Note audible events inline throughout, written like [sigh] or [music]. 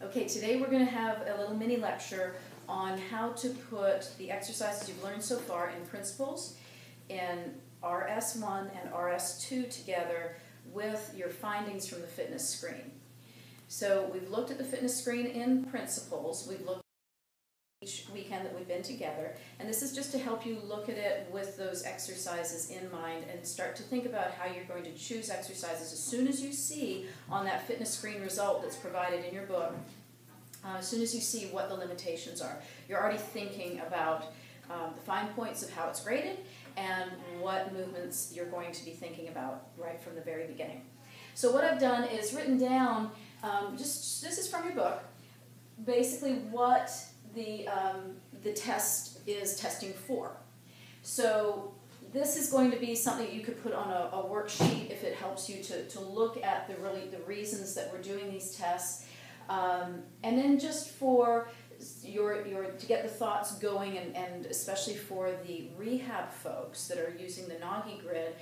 Okay, today we're going to have a little mini lecture on how to put the exercises you've learned so far in principles in RS1 and RS2 together with your findings from the fitness screen. So we've looked at the fitness screen in principles, we've looked each weekend that we've been together. And this is just to help you look at it with those exercises in mind and start to think about how you're going to choose exercises as soon as you see on that fitness screen result that's provided in your book, uh, as soon as you see what the limitations are. You're already thinking about um, the fine points of how it's graded and what movements you're going to be thinking about right from the very beginning. So what I've done is written down, um, just this is from your book, basically what the, um, the test is testing for. So this is going to be something you could put on a, a, worksheet if it helps you to, to look at the really the reasons that we're doing these tests. Um, and then just for your, your to get the thoughts going and, and especially for the rehab folks that are using the Nagi grid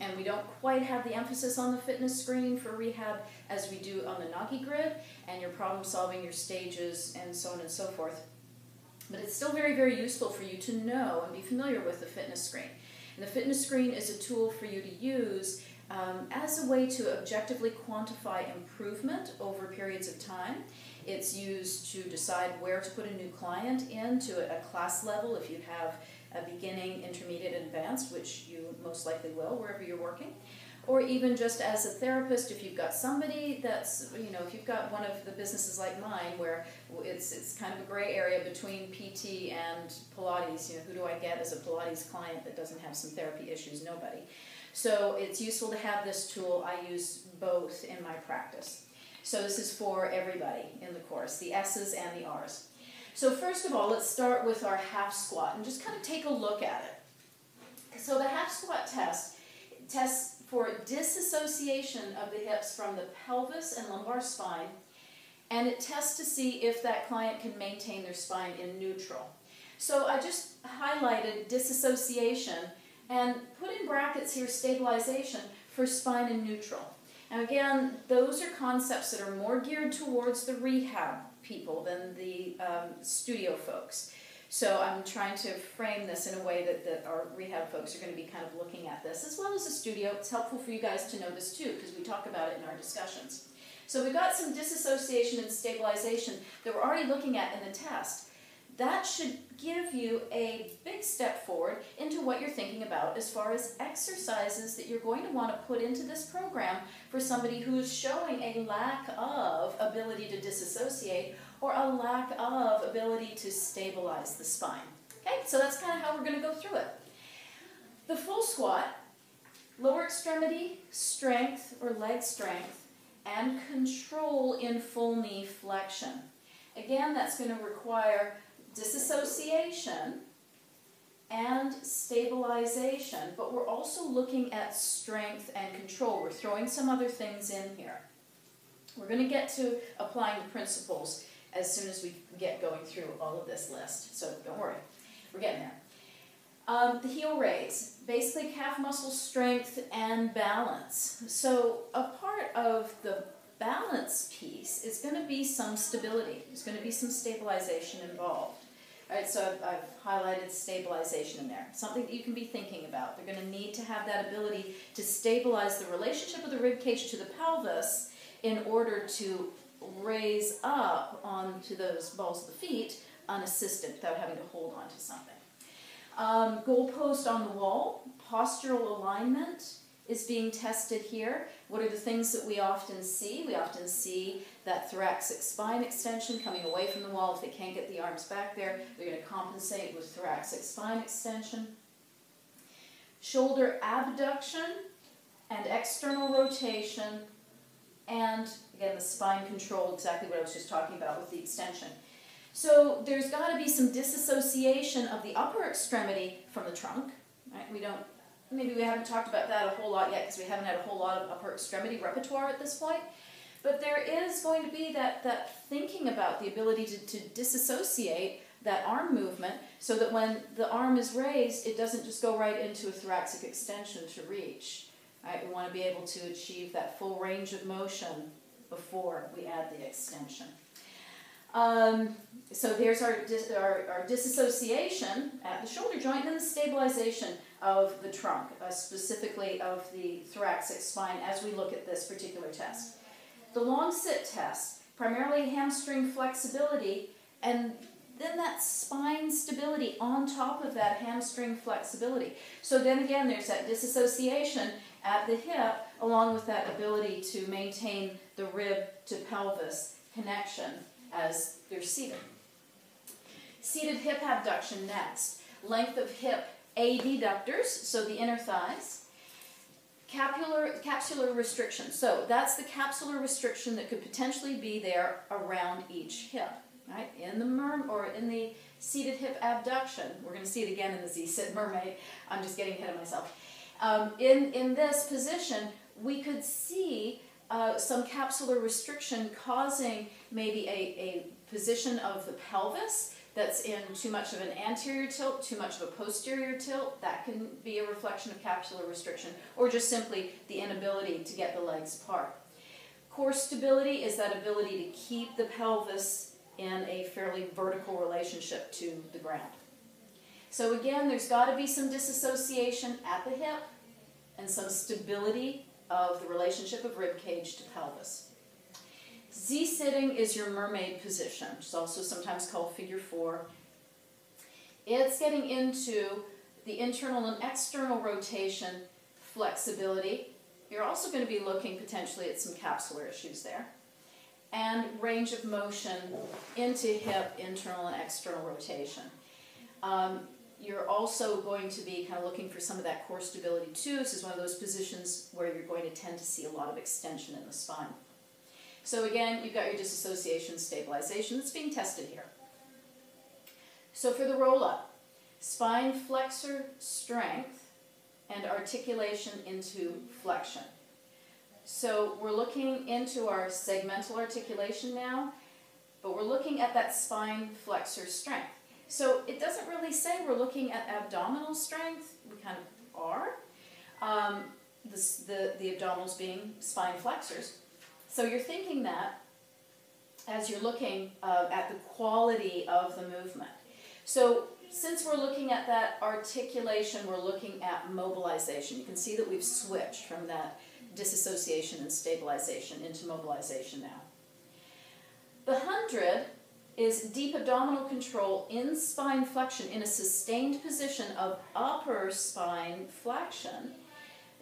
and we don't quite have the emphasis on the fitness screen for rehab as we do on the Nagi grid and your problem solving, your stages, and so on and so forth. But it's still very, very useful for you to know and be familiar with the fitness screen. And the fitness screen is a tool for you to use um, as a way to objectively quantify improvement over periods of time. It's used to decide where to put a new client into a class level if you have a beginning, intermediate, and advanced, which you most likely will wherever you're working. Or even just as a therapist, if you've got somebody that's, you know, if you've got one of the businesses like mine where it's, it's kind of a gray area between PT and Pilates, you know, who do I get as a Pilates client that doesn't have some therapy issues? Nobody. So it's useful to have this tool. I use both in my practice. So this is for everybody in the course, the S's and the R's. So first of all, let's start with our half squat and just kind of take a look at it. So the half squat test tests for disassociation of the hips from the pelvis and lumbar spine, and it tests to see if that client can maintain their spine in neutral. So I just highlighted disassociation and put in brackets here stabilization for spine in neutral. Now again, those are concepts that are more geared towards the rehab people than the um, studio folks. So I'm trying to frame this in a way that, that our rehab folks are going to be kind of looking at this, as well as the studio. It's helpful for you guys to know this too, because we talk about it in our discussions. So we've got some disassociation and stabilization that we're already looking at in the test that should give you a big step forward into what you're thinking about as far as exercises that you're going to want to put into this program for somebody who is showing a lack of ability to disassociate or a lack of ability to stabilize the spine. Okay, so that's kind of how we're going to go through it. The full squat, lower extremity strength or leg strength, and control in full knee flexion. Again, that's going to require disassociation and stabilization, but we're also looking at strength and control. We're throwing some other things in here. We're going to get to applying the principles as soon as we get going through all of this list, so don't worry, we're getting there. Um, the heel raise, basically calf muscle strength and balance. So a part of the balance piece is going to be some stability. There's going to be some stabilization involved. So I've, I've, highlighted stabilization in there. Something that you can be thinking about. They're going to need to have that ability to stabilize the relationship of the rib cage to the pelvis in order to raise up onto those balls of the feet unassisted without having to hold on to something. Um, goalpost on the wall, postural alignment, is being tested here. What are the things that we often see? We often see that thoracic spine extension coming away from the wall. If they can't get the arms back there, they're going to compensate with thoracic spine extension. Shoulder abduction and external rotation. And again, the spine control, exactly what I was just talking about with the extension. So there's got to be some disassociation of the upper extremity from the trunk. Right? We don't maybe we haven't talked about that a whole lot yet because we haven't had a whole lot of upper extremity repertoire at this point. But there is going to be that, that thinking about the ability to, to disassociate that arm movement so that when the arm is raised, it doesn't just go right into a thoracic extension to reach. Right? We want to be able to achieve that full range of motion before we add the extension. Um, so there's our, dis- our, our disassociation at the shoulder joint and the stabilization of the trunk, uh, specifically of the thoracic spine as we look at this particular test. The long sit test, primarily hamstring flexibility and then that spine stability on top of that hamstring flexibility. So then again, there's that disassociation at the hip along with that ability to maintain the rib to pelvis connection as they're seated. Seated hip abduction next. Length of hip adductors, so the inner thighs. Capular, capsular restriction. So that's the capsular restriction that could potentially be there around each hip. Right? In the merm or in the seated hip abduction, we're going to see it again in the Z-sit mermaid. I'm just getting ahead of myself. Um, in, in this position, we could see uh, some capsular restriction causing maybe a, a position of the pelvis that's in too much of an anterior tilt, too much of a posterior tilt, that can be a reflection of capsular restriction, or just simply the inability to get the legs apart. Core stability is that ability to keep the pelvis in a fairly vertical relationship to the ground. So again, there's got to be some disassociation at the hip and some stability of the relationship of rib cage to pelvis. Z sitting is your mermaid position, is also sometimes called figure four. It's getting into the internal and external rotation flexibility. You're also going to be looking potentially at some capsular issues there. And range of motion into hip, internal and external rotation. Um, you're also going to be kind of looking for some of that core stability too. This is one of those positions where you're going to tend to see a lot of extension in the spine. So again, you've got your disassociation stabilization that's being tested here. So for the roll-up, spine flexor strength and articulation into flexion. So we're looking into our segmental articulation now, but we're looking at that spine flexor strength. So it doesn't really say we're looking at abdominal strength. We kind of are. Um, the, the, the abdominals being spine flexors. So you're thinking that as you're looking uh, at the quality of the movement. So since we're looking at that articulation, we're looking at mobilization. You can see that we've switched from that disassociation and stabilization into mobilization now. The 100 is deep abdominal control in spine flexion in a sustained position of upper spine flexion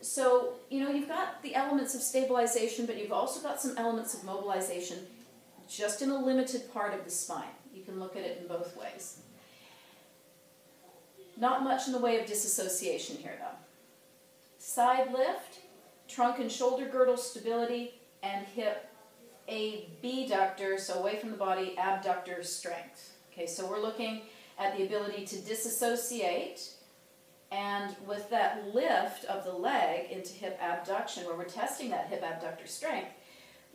so, you know, you've got the elements of stabilization, but you've also got some elements of mobilization just in a limited part of the spine. You can look at it in both ways. Not much in the way of disassociation here, though. Side lift, trunk and shoulder girdle stability, and hip abductor, so away from the body, abductor strength. Okay, so we're looking at the ability to disassociate and with that lift of the leg into hip abduction, where we're testing that hip abductor strength,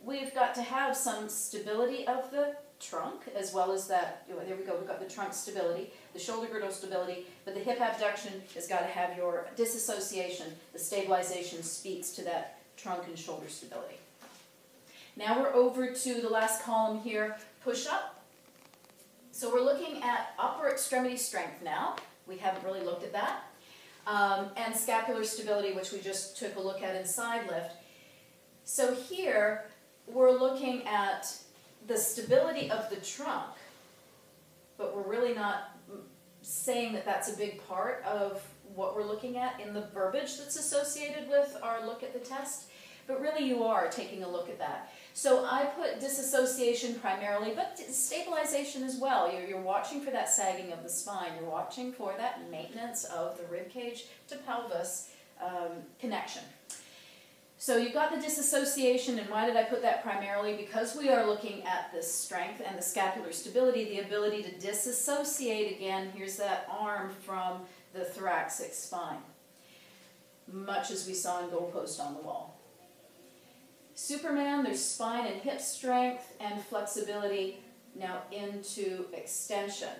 we've got to have some stability of the trunk as well as that, there we go, we've got the trunk stability, the shoulder girdle stability, but the hip abduction has got to have your disassociation. The stabilization speaks to that trunk and shoulder stability. Now we're over to the last column here, push up. So we're looking at upper extremity strength now. We haven't really looked at that um, and scapular stability, which we just took a look at in side lift. So here, we're looking at the stability of the trunk, but we're really not saying that that's a big part of what we're looking at in the verbiage that's associated with our look at the test. But really you are taking a look at that. So I put disassociation primarily, but stabilization as well. You're, you're watching for that sagging of the spine. You're watching for that maintenance of the rib cage to pelvis um, connection. So you've got the disassociation, and why did I put that primarily? Because we are looking at the strength and the scapular stability, the ability to disassociate again, here's that arm from the thoracic spine, much as we saw in goalpost on the wall. Superman, there's spine and hip strength and flexibility now into extension.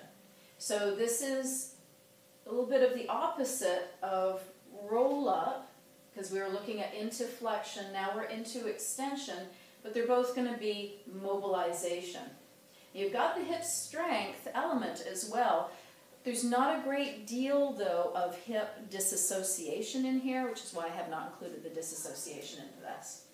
So this is a little bit of the opposite of roll up, because we were looking at into flexion, now we're into extension, but they're both going to be mobilization. You've got the hip strength element as well. There's not a great deal, though, of hip disassociation in here, which is why I have not included the disassociation into this.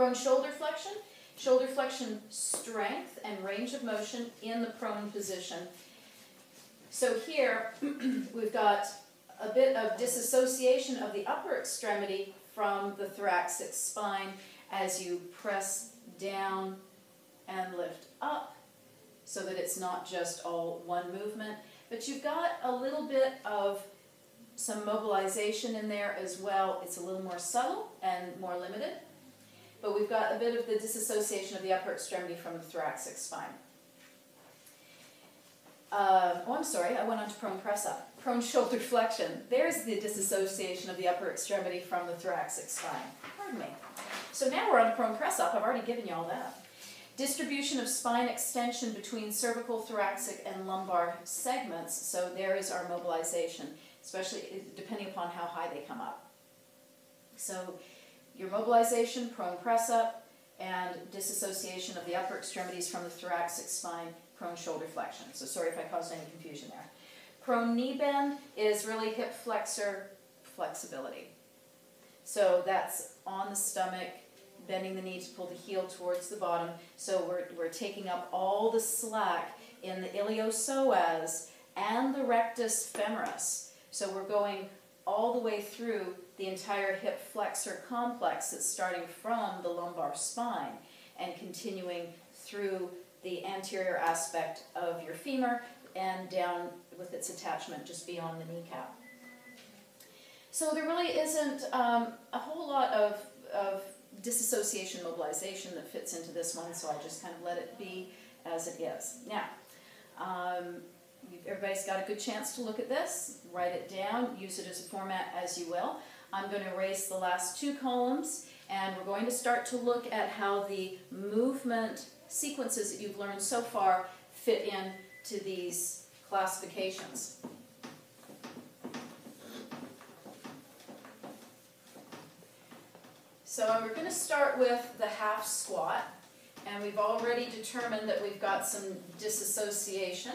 Prone shoulder flexion. Shoulder flexion strength and range of motion in the prone position. So here, [clears throat] we've got a bit of disassociation of the upper extremity from the thoracic spine as you press down and lift up so that it's not just all one movement. But you've got a little bit of some mobilization in there as well. It's a little more subtle and more limited. But we've got a bit of the disassociation of the upper extremity from the thoracic spine. Uh, oh, I'm sorry, I went on to prone press up. Prone shoulder flexion. There's the disassociation of the upper extremity from the thoracic spine. Pardon me. So now we're on prone press up. I've already given you all that. Distribution of spine extension between cervical, thoracic, and lumbar segments. So there is our mobilization, especially depending upon how high they come up. So your mobilization, prone press up, and disassociation of the upper extremities from the thoracic spine, prone shoulder flexion. So sorry if I caused any confusion there. Prone knee bend is really hip flexor flexibility. So that's on the stomach, bending the knee to pull the heel towards the bottom. So we're, we're taking up all the slack in the iliopsoas and the rectus femoris. So we're going all the way through the entire hip flexor complex that's starting from the lumbar spine and continuing through the anterior aspect of your femur and down with its attachment just beyond the kneecap. So there really isn't um, a whole lot of, of disassociation mobilization that fits into this one, so I just kind of let it be as it is. Now, um, everybody's got a good chance to look at this, write it down, use it as a format as you will. I'm going to erase the last two columns, and we're going to start to look at how the movement sequences that you've learned so far fit in to these classifications. So we're going to start with the half squat, and we've already determined that we've got some disassociation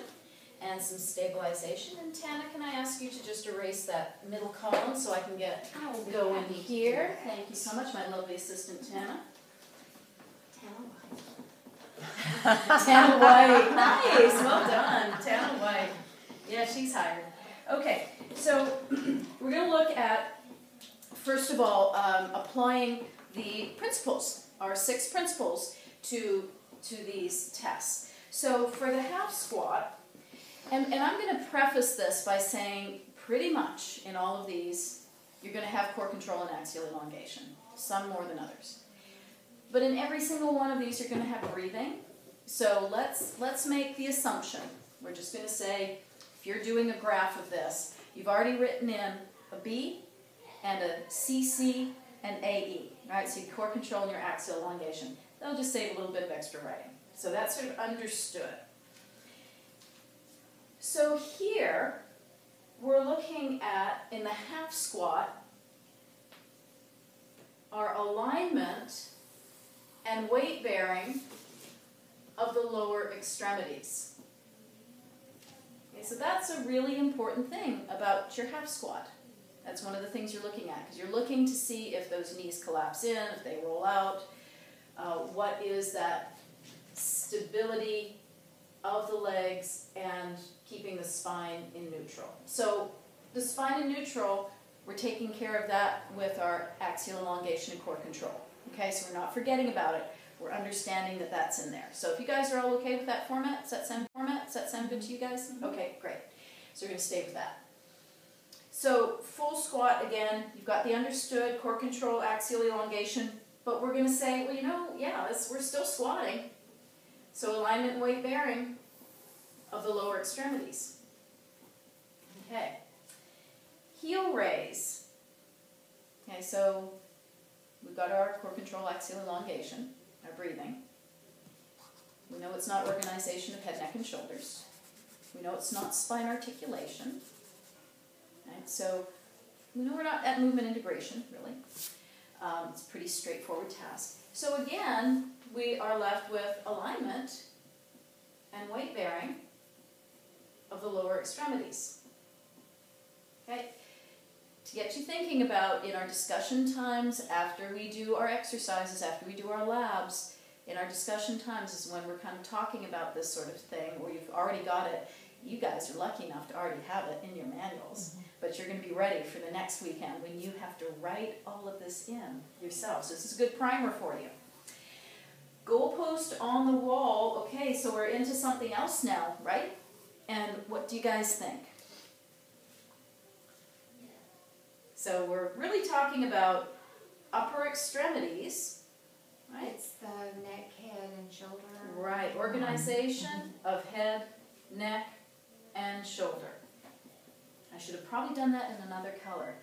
and some stabilization. And Tana, can I ask you to just erase that middle column so I can get go in here? Thank you so much, my lovely assistant Tana. Tana White. Tana White. [laughs] Nice. Well done. Tana White. Yeah, she's hired. Okay, so [clears throat] we're going to look at, first of all, um, applying the principles, our six principles, to, to these tests. So for the half squat, and, and I'm going to preface this by saying pretty much in all of these, you're going to have core control and axial elongation, some more than others. But in every single one of these, you're going to have breathing, so let's, let's make the assumption. We're just going to say, if you're doing a graph of this, you've already written in a B and a CC and AE, right? So core control and your axial elongation. They'll just save a little bit of extra writing. So that's sort of understood. So here, we're looking at, in the half squat, our alignment and weight bearing of the lower extremities. Okay, so that's a really important thing about your half squat. That's one of the things you're looking at because you're looking to see if those knees collapse in, if they roll out, uh, what is that stability of the legs and keeping the spine in neutral. So the spine in neutral, we're taking care of that with our axial elongation and core control. Okay, so we're not forgetting about it we're understanding that that's in there. So if you guys are all okay with that format, does that sound format? Does that sound good to you guys? Mm-hmm. Okay, great. So we're going to stay with that. So full squat again, you've got the understood core control, axial elongation, but we're going to say, well, you know, yeah, we're still squatting. So alignment and weight bearing of the lower extremities. Okay. Heel raise. Okay, so we've got our core control, axial elongation our breathing. We know it's not organization of head, neck, and shoulders. We know it's not spine articulation. Right? So we know we're not at movement integration, really. Um, it's a pretty straightforward task. So again, we are left with alignment and weight bearing of the lower extremities. Okay? To get you thinking about in our discussion times, after we do our exercises, after we do our labs, in our discussion times is when we're kind of talking about this sort of thing, or you've already got it. You guys are lucky enough to already have it in your manuals, mm-hmm. but you're going to be ready for the next weekend when you have to write all of this in yourself. So this is a good primer for you. Goalpost on the wall. Okay, so we're into something else now, right? And what do you guys think? So we're really talking about upper extremities, right? It's the neck, head, and shoulder. Right, organization of head, neck, and shoulder. I should have probably done that in another color.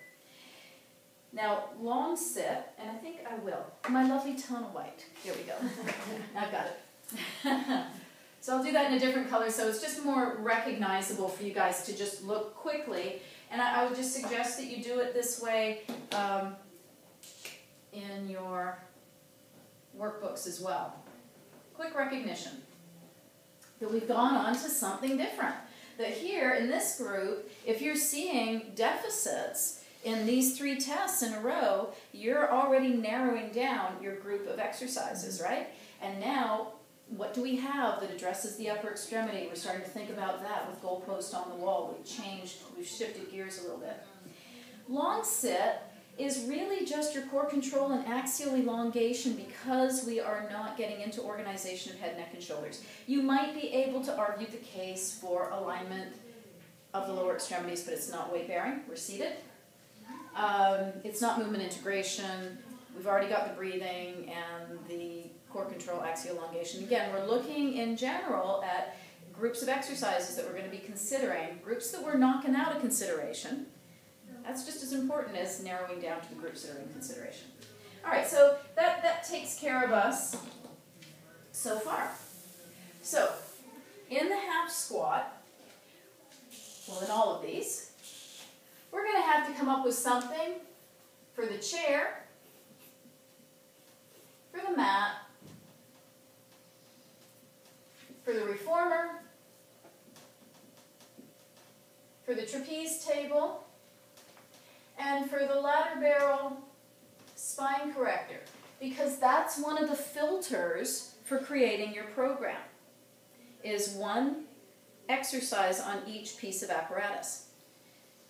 Now, long sit, and I think I will. My lovely Tana White. Here we go. [laughs] I've got it. [laughs] so I'll do that in a different color so it's just more recognizable for you guys to just look quickly. And I, I would just suggest that you do it this way um, in your workbooks as well. Quick recognition that we've gone on to something different. That here in this group, if you're seeing deficits, in these three tests in a row, you're already narrowing down your group of exercises, mm-hmm. right? And now, what do we have that addresses the upper extremity? We're starting to think about that with goalpost on the wall. We've changed, we've shifted gears a little bit. Long sit is really just your core control and axial elongation because we are not getting into organization of head, neck, and shoulders. You might be able to argue the case for alignment of the lower extremities, but it's not weight bearing. We're seated. Um, it's not movement integration. We've already got the breathing and the core control axial elongation. Again, we're looking in general at groups of exercises that we're going to be considering, groups that we're knocking out of consideration. That's just as important as narrowing down to the groups that are in consideration. All right, so that, that takes care of us so far. So, in the half squat, well, in all of these, we're going to have to come up with something for the chair, for the mat, for the reformer, for the trapeze table, and for the ladder barrel spine corrector because that's one of the filters for creating your program is one exercise on each piece of apparatus.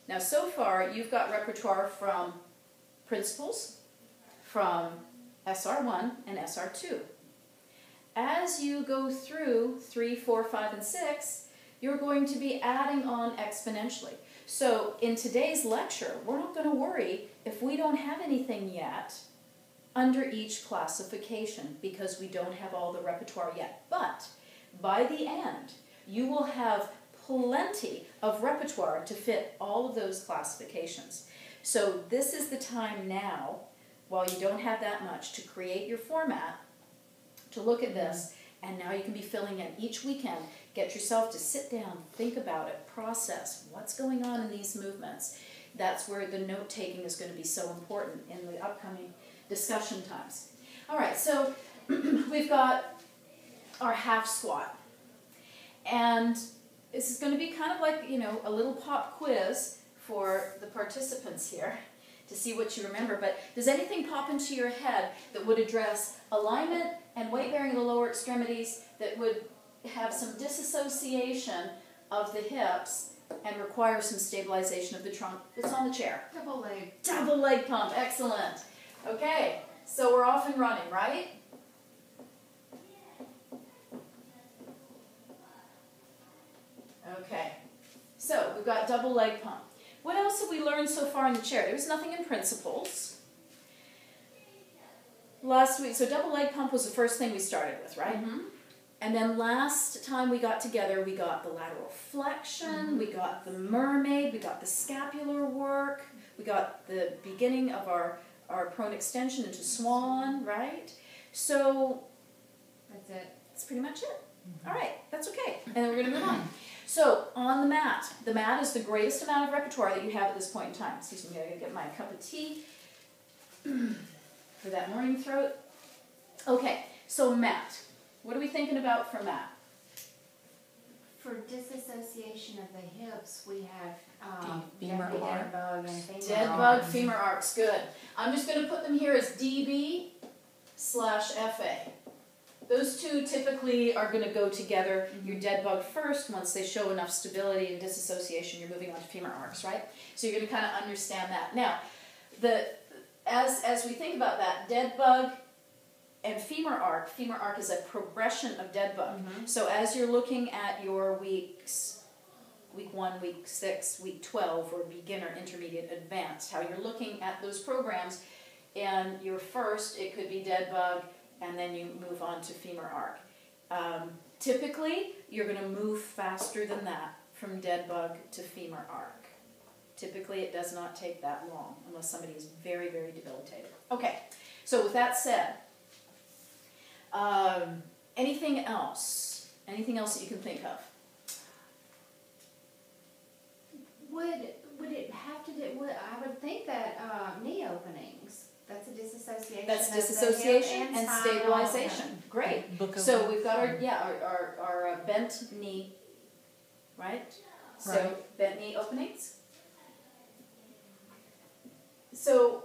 Now, so far, you've got repertoire from principles, from SR1 and SR2. As you go through 3, 4, 5, and 6, you're going to be adding on exponentially. So in today's lecture, we're not going to worry if we don't have anything yet under each classification because we don't have all the repertoire yet. But by the end, you will have plenty of repertoire to fit all of those classifications. So this is the time now, while you don't have that much, to create your format, to look at this, and now you can be filling in each weekend. Get yourself to sit down, think about it, process what's going on in these movements. That's where the note taking is going to be so important in the upcoming discussion times. All right, so [clears throat] we've got our half squat. And this is going to be kind of like, you know, a little pop quiz for the participants here to see what you remember. But does anything pop into your head that would address alignment and weight bearing of the lower extremities that would have some disassociation of the hips and require some stabilization of the trunk that's on the chair? Double leg. Double leg pump. Excellent. Okay, so we're off and running, right? Okay, so we've got double leg pump. What else have we learned so far in the chair? There was nothing in principles. Last week, so double leg pump was the first thing we started with, right? Mm -hmm. And then last time we got together, we got the lateral flexion, mm -hmm. we got the mermaid, we got the scapular work, we got the beginning of our, our prone extension into swan, right? So that's it. That's pretty much it. Mm -hmm. All right, that's okay. And then we're going to move on. [clears throat] So, on the mat. The mat is the greatest amount of repertoire that you have at this point in time. Excuse me, I gotta get my cup of tea [clears throat] for that morning throat. Okay, so mat. What are we thinking about for mat? For disassociation of the hips, we have, um, femur definitely arc. dead bug and femur Dead arc. bug femur arcs, good. I'm just gonna put them here as DB slash FA. Those two typically are gonna go together. Your dead bug first, once they show enough stability and disassociation, you're moving on to femur arcs, right? So you're gonna kinda understand that. Now, the, as, as we think about that, dead bug and femur arc, femur arc is a progression of dead bug. Mhm. So as you're looking at your weeks, week one, week six, week twelve, or beginner, intermediate, advanced, how you're looking at those programs, and your first, it could be dead bug, and then you move on to femur arc. Um, typically, you're gonna move faster than that from dead bug to femur arc. Typically, it does not take that long unless somebody is very, very debilitated. Okay, so with that said, um, anything else? Anything else that you can think of? Would, would it have to do, would, I would think that, uh, knee openings, that's a disassociation That's of the hip disassociation and spinal stabilization. Great. Book So we've got our, yeah, our, our, our uh, bent knee, right? So Right. bent knee openings. So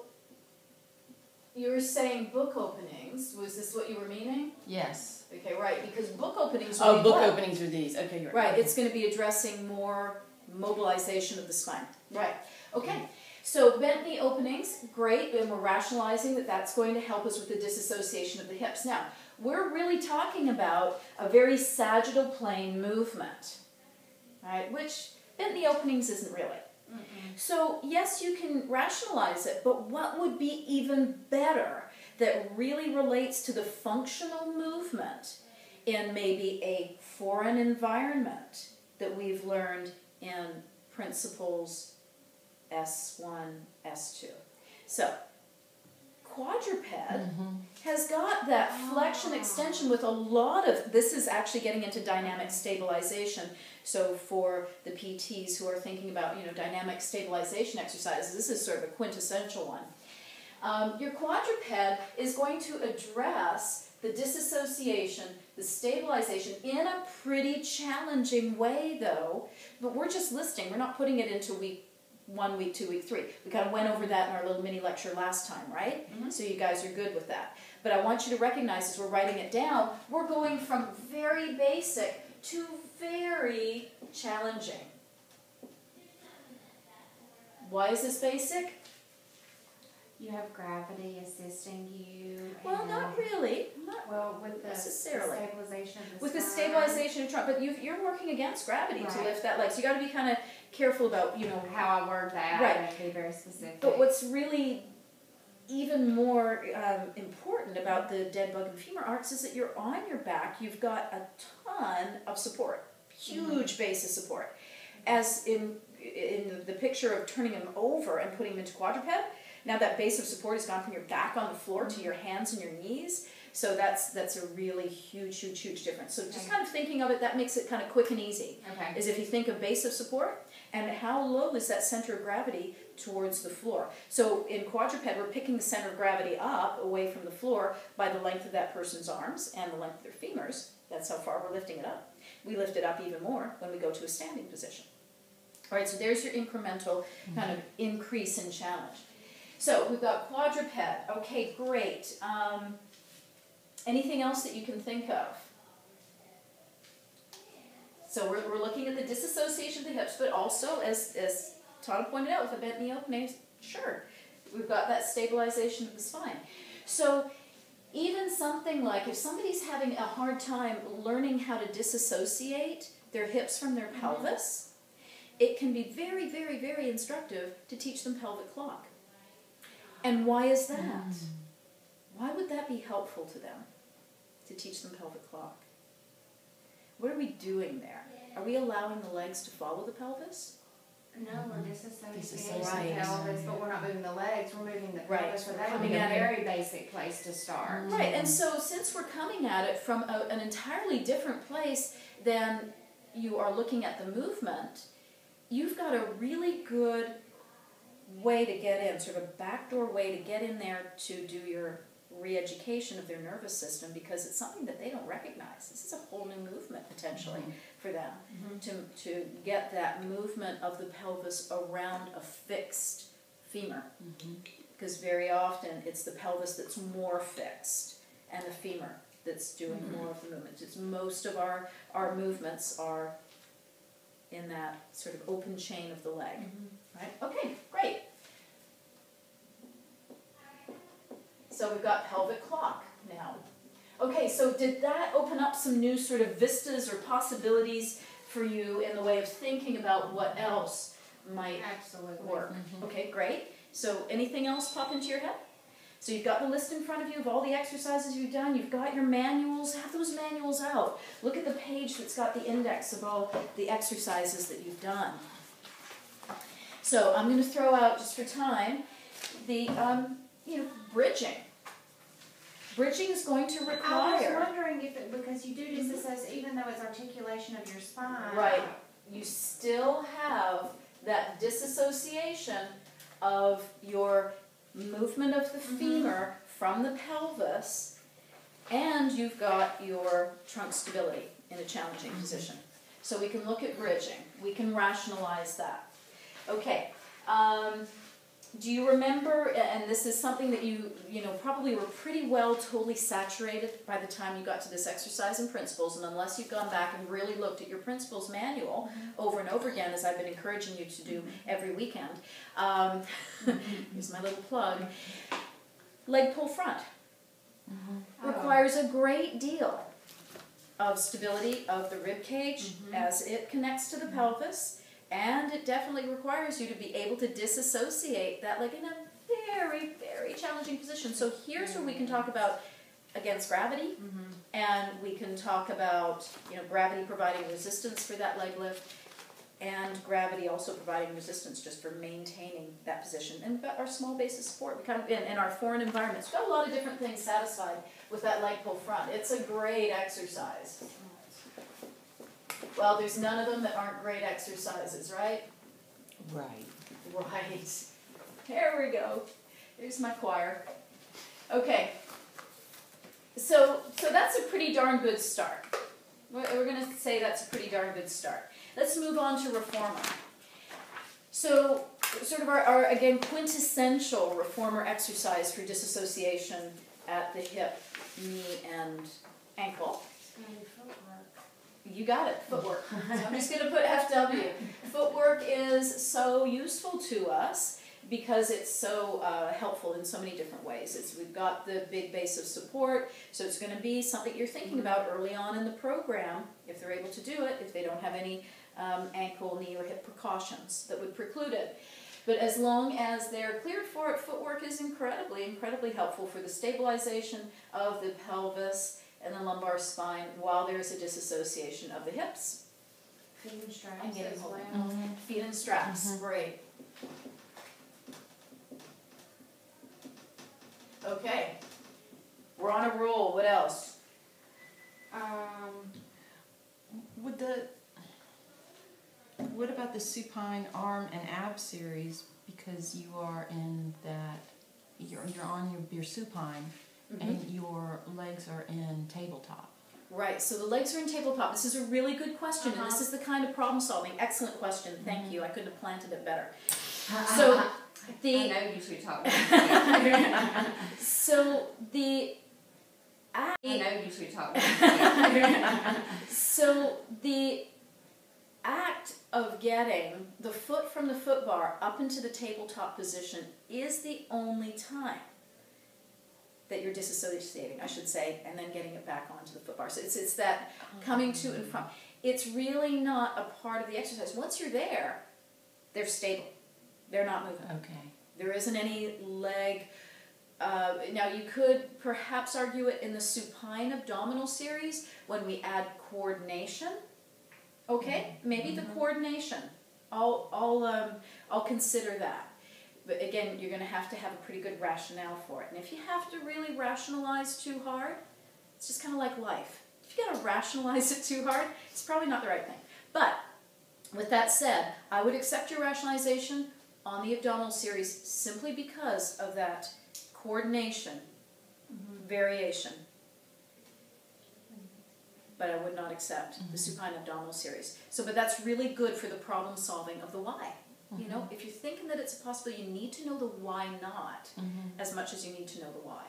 you were saying book openings, was this what you were meaning? Yes. Okay, right, because book openings will Oh, be book what? openings are these. Okay, you're right. Right, it's gonna be addressing more mobilization of the spine. Right, okay. So bent knee openings, great, and we're rationalizing that that's going to help us with the disassociation of the hips. Now, we're really talking about a very sagittal plane movement, right? Which bent knee openings isn't really. So, yes, you can rationalize it, but what would be even better that really relates to the functional movement in maybe a foreign environment that we've learned in principles S1, S2? So, quadruped has got that flexion extension with a lot of this is actually getting into dynamic stabilization. So for the pts who are thinking about you know dynamic stabilization exercises this is sort of a quintessential one. Um, your quadruped is going to address the disassociation the stabilization in a pretty challenging way though. But we're just listing we're not putting it into week one week, two week, three. We kind of went over that in our little mini lecture last time, right? Mm-hmm. So you guys are good with that. But I want you to recognize as we're writing it down, we're going from very basic to very challenging. Why is this basic? You have gravity assisting you. Well, not really. Not Well, with the necessarily. stabilization of the with the stabilization of trunk, but you you're working against gravity to lift that leg. So you got to be kind of careful about you know How I word that, Right. and be very specific. But what's really even more um, important about the dead bug and femur arcs is that you're on your back. You've got a ton of support, huge base of support. As in in the picture of turning him over and putting him into quadruped, now that base of support has gone from your back on the floor to your hands and your knees. So that's that's a really huge, huge, huge difference. So just Okay. kind of thinking of it, that makes it kind of quick and easy Okay. is if you think of base of support and how low is that center of gravity towards the floor. So in quadruped, we're picking the center of gravity up away from the floor by the length of that person's arms and the length of their femurs. That's how far we're lifting it up. We lift it up even more when we go to a standing position. All right, so there's your incremental kind of increase in challenge. So we've got quadruped. Okay, great. Um, anything else that you can think of? So we're, we're looking at the disassociation of the hips, but also, as, as Tana pointed out, with the bent knee openings, sure, we've got that stabilization of the spine. So even something like if somebody's having a hard time learning how to disassociate their hips from their mm-hmm. pelvis, it can be very, very, very instructive to teach them pelvic clock. And why is that? Mm. Why would that be helpful to them to teach them pelvic clock? What are we doing there? Are we allowing the legs to follow the pelvis? No, we're disassociating Disassociating. the pelvis, but we're not moving the legs, we're moving the Right, pelvis, so we're that would coming be a at it. very basic place to start. Mm. Right, and so since we're coming at it from a, an entirely different place than you are looking at the movement, you've got a really good way to get in, sort of a backdoor way to get in there to do your re-education of their nervous system because it's something that they don't recognize. This is a whole new movement potentially mm-hmm. for them mm-hmm. to, to get that movement of the pelvis around a fixed femur. Mm-hmm. Because very often it's the pelvis that's more fixed and the femur that's doing more of the movements. It's most of our, our movements are in that sort of open chain of the leg. Right? Okay, great. So we've got pelvic clock now. Okay, so did that open up some new sort of vistas or possibilities for you in the way of thinking about what else might Absolutely. work? Okay, great. So anything else pop into your head? So you've got the list in front of you of all the exercises you've done. You've got your manuals. Have those manuals out. Look at the page that's got the index of all the exercises that you've done. So I'm going to throw out just for time the um, you know bridging. Bridging is going to require. I was wondering if it, because you do disassociate, even though it's articulation of your spine. Right. you still have that disassociation of your movement of the femur from the pelvis, and you've got your trunk stability in a challenging position. So we can look at bridging. We can rationalize that. Okay. Um, do you remember? And this is something that you you know probably were pretty well totally saturated by the time you got to this exercise in principles, and unless you've gone back and really looked at your principles manual mm-hmm. over and over again, as I've been encouraging you to do mm-hmm. every weekend. Um, [laughs] here's my little plug. Leg pull front Oh. requires a great deal of stability of the rib cage as it connects to the pelvis, and it definitely requires you to be able to disassociate that leg in a very, very challenging position. So here's where we can talk about against gravity, mm-hmm. and we can talk about you know gravity providing resistance for that leg lift. And gravity also providing resistance just for maintaining that position. And our small base of support. We kind of in, in our foreign environments. We've got a lot of different things satisfied with that leg pull front. It's a great exercise. Well, there's none of them that aren't great exercises, right? Right. Right. There we go. There's my choir. Okay. So so that's a pretty darn good start. We're, we're gonna say that's a pretty darn good start. Let's move on to reformer. So sort of our, our again quintessential reformer exercise for disassociation at the hip, knee, and ankle. It's gonna be footwork. You got it, footwork. So I'm just going to put FW. Footwork is so useful to us because it's so uh, helpful in so many different ways. It's, we've got the big base of support, so it's going to be something you're thinking about early on in the program if they're able to do it, if they don't have any um, ankle, knee, or hip precautions that would preclude it. But as long as they're cleared for it, footwork is incredibly, incredibly helpful for the stabilization of the pelvis and the lumbar spine while there's a disassociation of the hips. Feet and straps I'm getting as hold well. of Feet and straps, great. Okay, we're on a roll, what else? Um, Would the what about the supine arm and ab series? Because you are in that you're you're on your, your supine and your legs are in tabletop. Right, so the legs are in tabletop, this is a really good question, and this Uh-huh. is the kind of problem solving, excellent question, thank you, I couldn't have planted it better. [laughs] So, the. I know you two talk. So the I know you two talk. so the act of getting the foot from the foot bar up into the tabletop position is the only time that you're disassociating, I should say, and then getting it back onto the foot bar. So it's it's that coming to and from. It's really not a part of the exercise. Once you're there, they're stable. They're not moving. Okay. There isn't any leg. Uh, now you could perhaps argue it in the supine abdominal series when we add coordination. Okay, maybe the coordination. I'll I'll um, I'll consider that. But again, you're going to have to have a pretty good rationale for it. And if you have to really rationalize too hard, it's just kind of like life. If you got to rationalize [laughs] it too hard, it's probably not the right thing. But with that said, I would accept your rationalization on the abdominal series simply because of that coordination variation. But I would not accept the Mhm. supine abdominal series. So, but that's really good for the problem solving of the why. You Mm-hmm. know, if you're thinking that it's possible, you need to know the why not Mhm. as much as you need to know the why.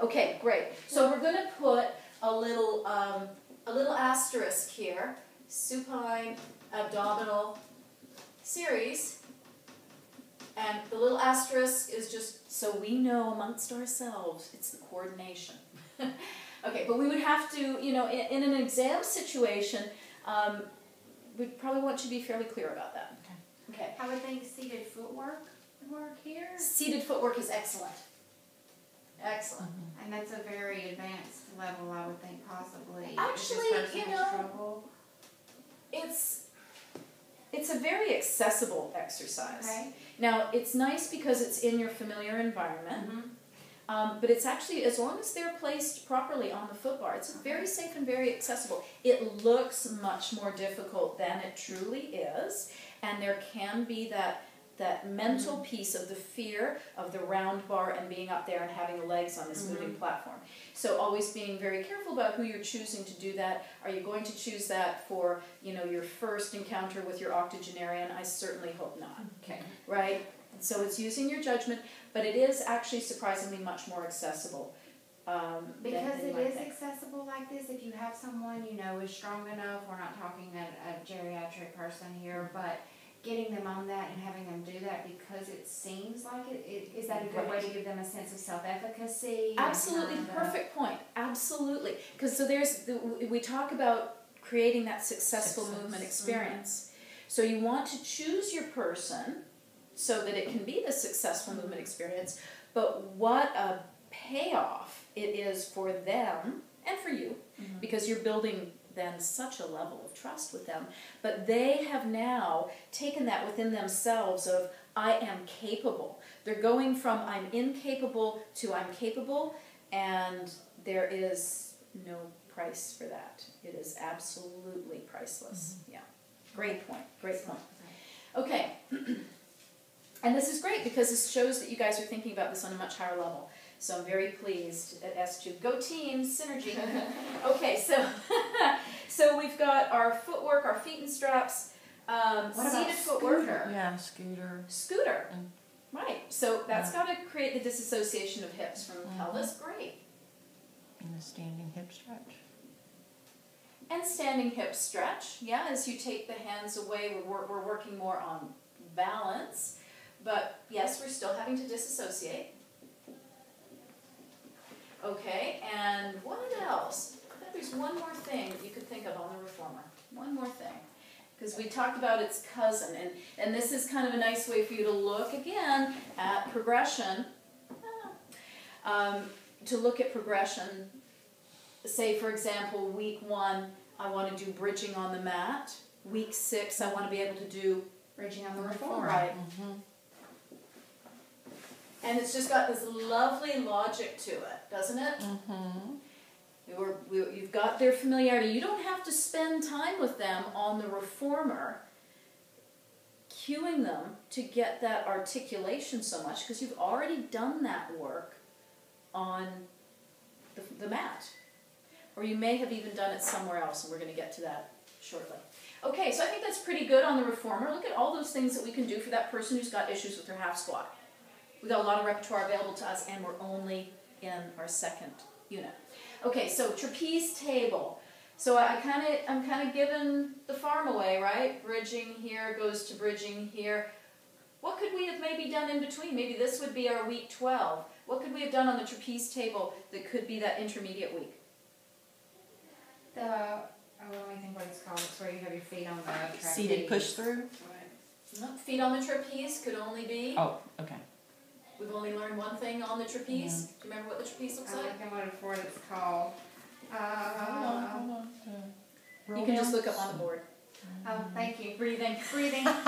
Okay, great. So we're going to put a little um, a little asterisk here, supine abdominal series, and the little asterisk is just so we know amongst ourselves it's the coordination. [laughs] okay, but we would have to, you know, in, in an exam situation, um, we'd probably want you to be fairly clear about that. Okay. I would think seated footwork work here, Seated footwork is excellent. Excellent. and that's a very advanced level, I would think possibly. Actually, you know, trouble. It's it's a very accessible exercise. Okay. Now it's nice because it's in your familiar environment, mm -hmm. um, but it's actually as long as they're placed properly on the foot bar, it's very safe and very accessible. It looks much more difficult than it truly is, and there can be that that mental mm-hmm. piece of the fear of the round bar and being up there and having the legs on this moving mm-hmm. platform. So always being very careful about who you're choosing to do that. Are you going to choose that for, you know, your first encounter with your octogenarian? I certainly hope not. Mm-hmm. Okay. Right? So it's using your judgment, but it is actually surprisingly much more accessible. Um, Because it might is think. accessible like this, if you have someone you know is strong enough, we're not talking a, a geriatric person here, mm-hmm. but getting them on that and having them do that because it seems like it, it is that a good way to give them a sense of self-efficacy? Absolutely, kind of- perfect point. Absolutely. Because so there's, the, we talk about creating that successful Success. movement mm-hmm. experience. So you want to choose your person so that it can be the successful mm-hmm. movement experience, but what a payoff it is for them and for you Mhm. because you're building then such a level of trust with them. But they have now taken that within themselves of I am capable. They're going from I'm incapable to I'm capable, and there is no price for that. It is absolutely priceless. Yeah. Great point. Great point. Okay. [clears throat] and this is great because this shows that you guys are thinking about this on a much higher level. So I'm very pleased at S2. Go team, synergy. [laughs] okay, so [laughs] so we've got our footwork, our feet and straps, um, What about seated footwork, scooter? Yeah, scooter. scooter. And- Right. So that's Yeah. got to create the disassociation of hips from Mhm. pelvis. Great. And the standing hip stretch. And standing hip stretch. Yeah, as you take the hands away, we're, we're working more on balance. But yes, we're still having to disassociate. Okay, and what else? I bet there's one more thing that you could think of on the reformer. One more thing. Because we talked about its cousin, and, and this is kind of a nice way for you to look again at progression. Ah. Um, to look at progression, say for example, week one, I want to do bridging on the mat. Week six, I want to be able to do Bridging on the reformer. Right. Mm-hmm. And it's just got this lovely logic to it, doesn't it? Mm-hmm. You're, you've got their familiarity. You don't have to spend time with them on the reformer, cueing them to get that articulation so much because you've already done that work on the, the mat. Or you may have even done it somewhere else, and we're going to get to that shortly. Okay, so I think that's pretty good on the reformer. Look at all those things that we can do for that person who's got issues with their half squat. We've got a lot of repertoire available to us, and we're only in our second unit. Okay, so trapeze table. So I kind of, I'm kind of giving the farm away, right? Bridging here goes to bridging here. What could we have maybe done in between? Maybe this would be our week 12. What could we have done on the trapeze table that could be that intermediate week? The, oh, let me think what it's called, it's where you have your feet on the trapeze. Seated push through. No, Feet on the trapeze could only be. Oh, okay. We've only learned one thing on the trapeze. Do you remember what the trapeze looks like? I'm like? looking what for it it's called. Uh. You can just look up on the board. oh, thank you. Breathing. Breathing. [laughs] [laughs]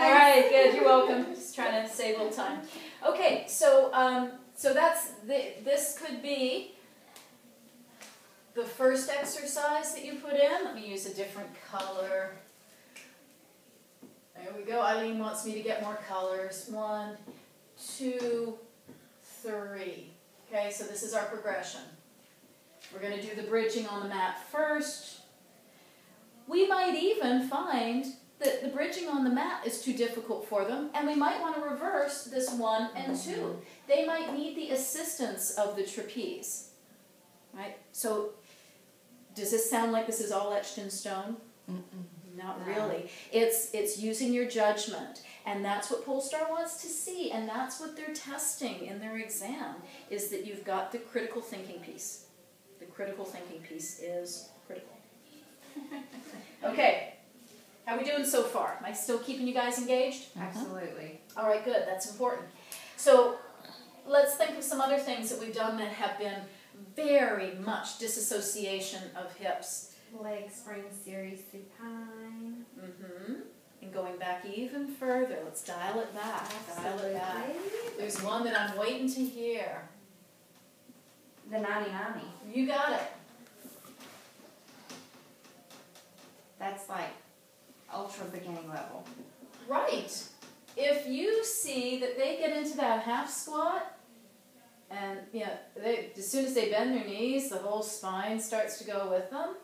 Okay. All right, good. You're welcome. Just trying to save a little time. Okay, so um, so that's the, this could be the first exercise that you put in. Let me use a different color. There we go. Eileen wants me to get more colors. One, two, three. Okay, so this is our progression. We're gonna do the bridging on the mat first. We might even find that the bridging on the mat is too difficult for them, and we might wanna reverse this one and two. Mm-hmm. They might need the assistance of the trapeze, right? So, does this sound like this is all etched in stone? Not really. It's it's using your judgment, and that's what Polestar wants to see, and that's what they're testing in their exam is that you've got the critical thinking piece. The critical thinking piece is critical. [laughs] okay, how we doing so far? Am I still keeping you guys engaged? Absolutely. All right, good. That's important. So let's think of some other things that we've done that have been very much disassociation of hips. Leg spring series supine. Mm-hmm. And going back even further, let's dial it back. Dial it back. There's one that I'm waiting to hear. The ninety ninety. You got it. That's like ultra beginning level. Right. If you see that they get into that half squat, and you know, they, as soon as they bend their knees, the whole spine starts to go with them.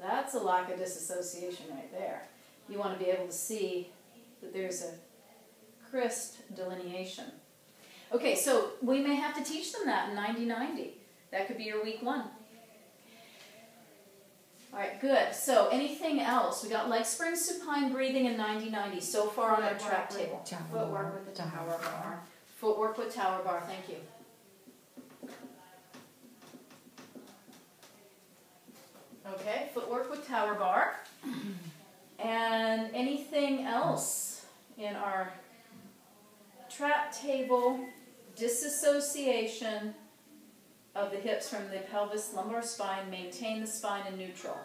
That's a lack of disassociation right there. You want to be able to see that there's a crisp delineation. Okay, so we may have to teach them that in 90-90. That could be your week one. All right, good. So anything else? We got leg spring supine breathing and 90-90 so far on our trap table. Footwork with the tower bar. Footwork with tower bar, thank you. Okay, footwork with tower bar. [clears throat] And anything else in our trap table, disassociation of the hips from the pelvis, lumbar spine, maintain the spine in neutral.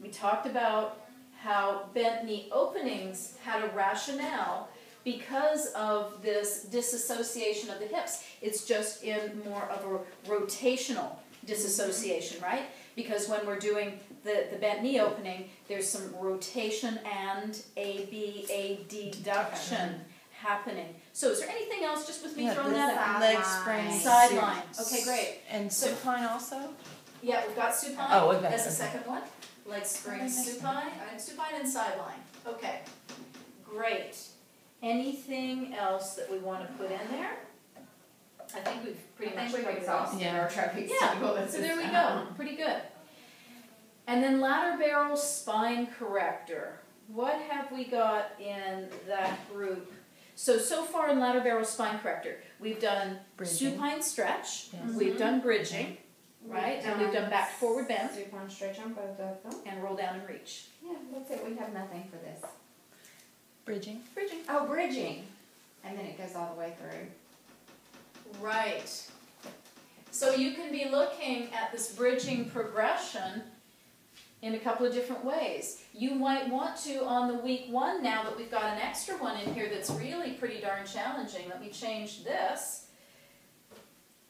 We talked about how bent knee openings had a rationale because of this disassociation of the hips. It's just in more of a rotational disassociation, right? Because when we're doing the, the bent knee opening, there's some rotation and A B A deduction happening. So is there anything else just with me Yeah, throwing that out? leg Sideline. spring. Sideline. su- Okay, great. And So- supine also? Yeah, we've got supine Oh, we've as the supine. second one. Leg spring Okay, supine, uh, supine and sideline. Okay, great. Anything else that we want to put in there? I think we've pretty I much covered exhausted Yeah. our trapeze Yeah, So there we go, pretty good. And then ladder barrel spine corrector. What have we got in that group? So, so far in ladder barrel spine corrector, we've done Bridging. supine stretch, Yes. we've done mm-hmm. bridging, right? And we've done back forward bend Supine stretch on both of them. and roll down and reach. Yeah, that's it. We have nothing for this. Bridging. Bridging. Oh, bridging. And then it goes all the way through. Right. So you can be looking at this bridging progression in a couple of different ways. You might want to on the week one, now that we've got an extra one in here that's really pretty darn challenging. Let me change this.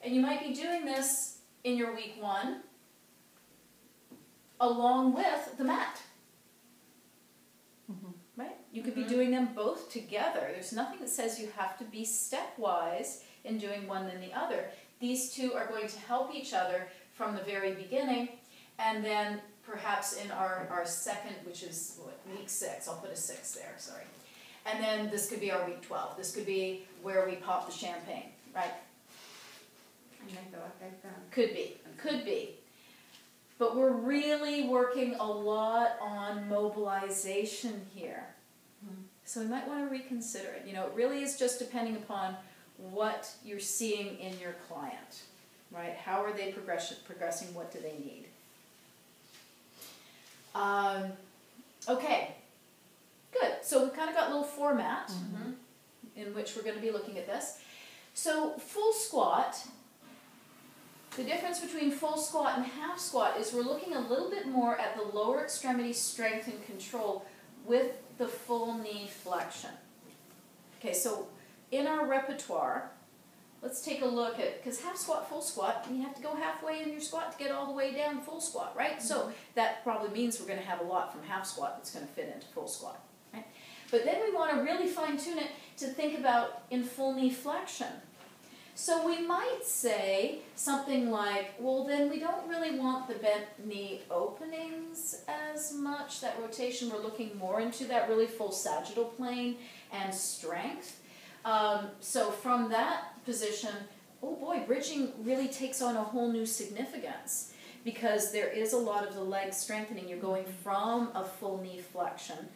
And you might be doing this in your week one along with the mat. Mhm. Right? You could be doing them both together. There's nothing that says you have to be stepwise in doing one than the other. These two are going to help each other from the very beginning, and then perhaps in our, our second, which is what, week six, I'll put a six there, sorry. And then this could be our week 12. This could be where we pop the champagne, right? And they feel like they've. Could be, could be. But we're really working a lot on mobilization here. So we might want to reconsider it. You know, it really is just depending upon what you're seeing in your client, right? How are they progressing? What do they need? Um, okay, good. So we've kind of got a little format in which we're going to be looking at this. So full squat the difference between full squat and half squat is we're looking a little bit more at the lower extremity strength and control with the full knee flexion. Okay, so in our repertoire, let's take a look at, because half squat, full squat, and you have to go halfway in your squat to get all the way down full squat, right? So that probably means we're going to have a lot from half squat that's going to fit into full squat, right? But then we want to really fine tune it to think about in full knee flexion. So we might say something like, well, then we don't really want the bent knee openings as much. That rotation, we're looking more into that really full sagittal plane and strength. Um, so from that position, oh boy, bridging really takes on a whole new significance because there is a lot of the leg strengthening. You're going mm-hmm. from a full knee flexion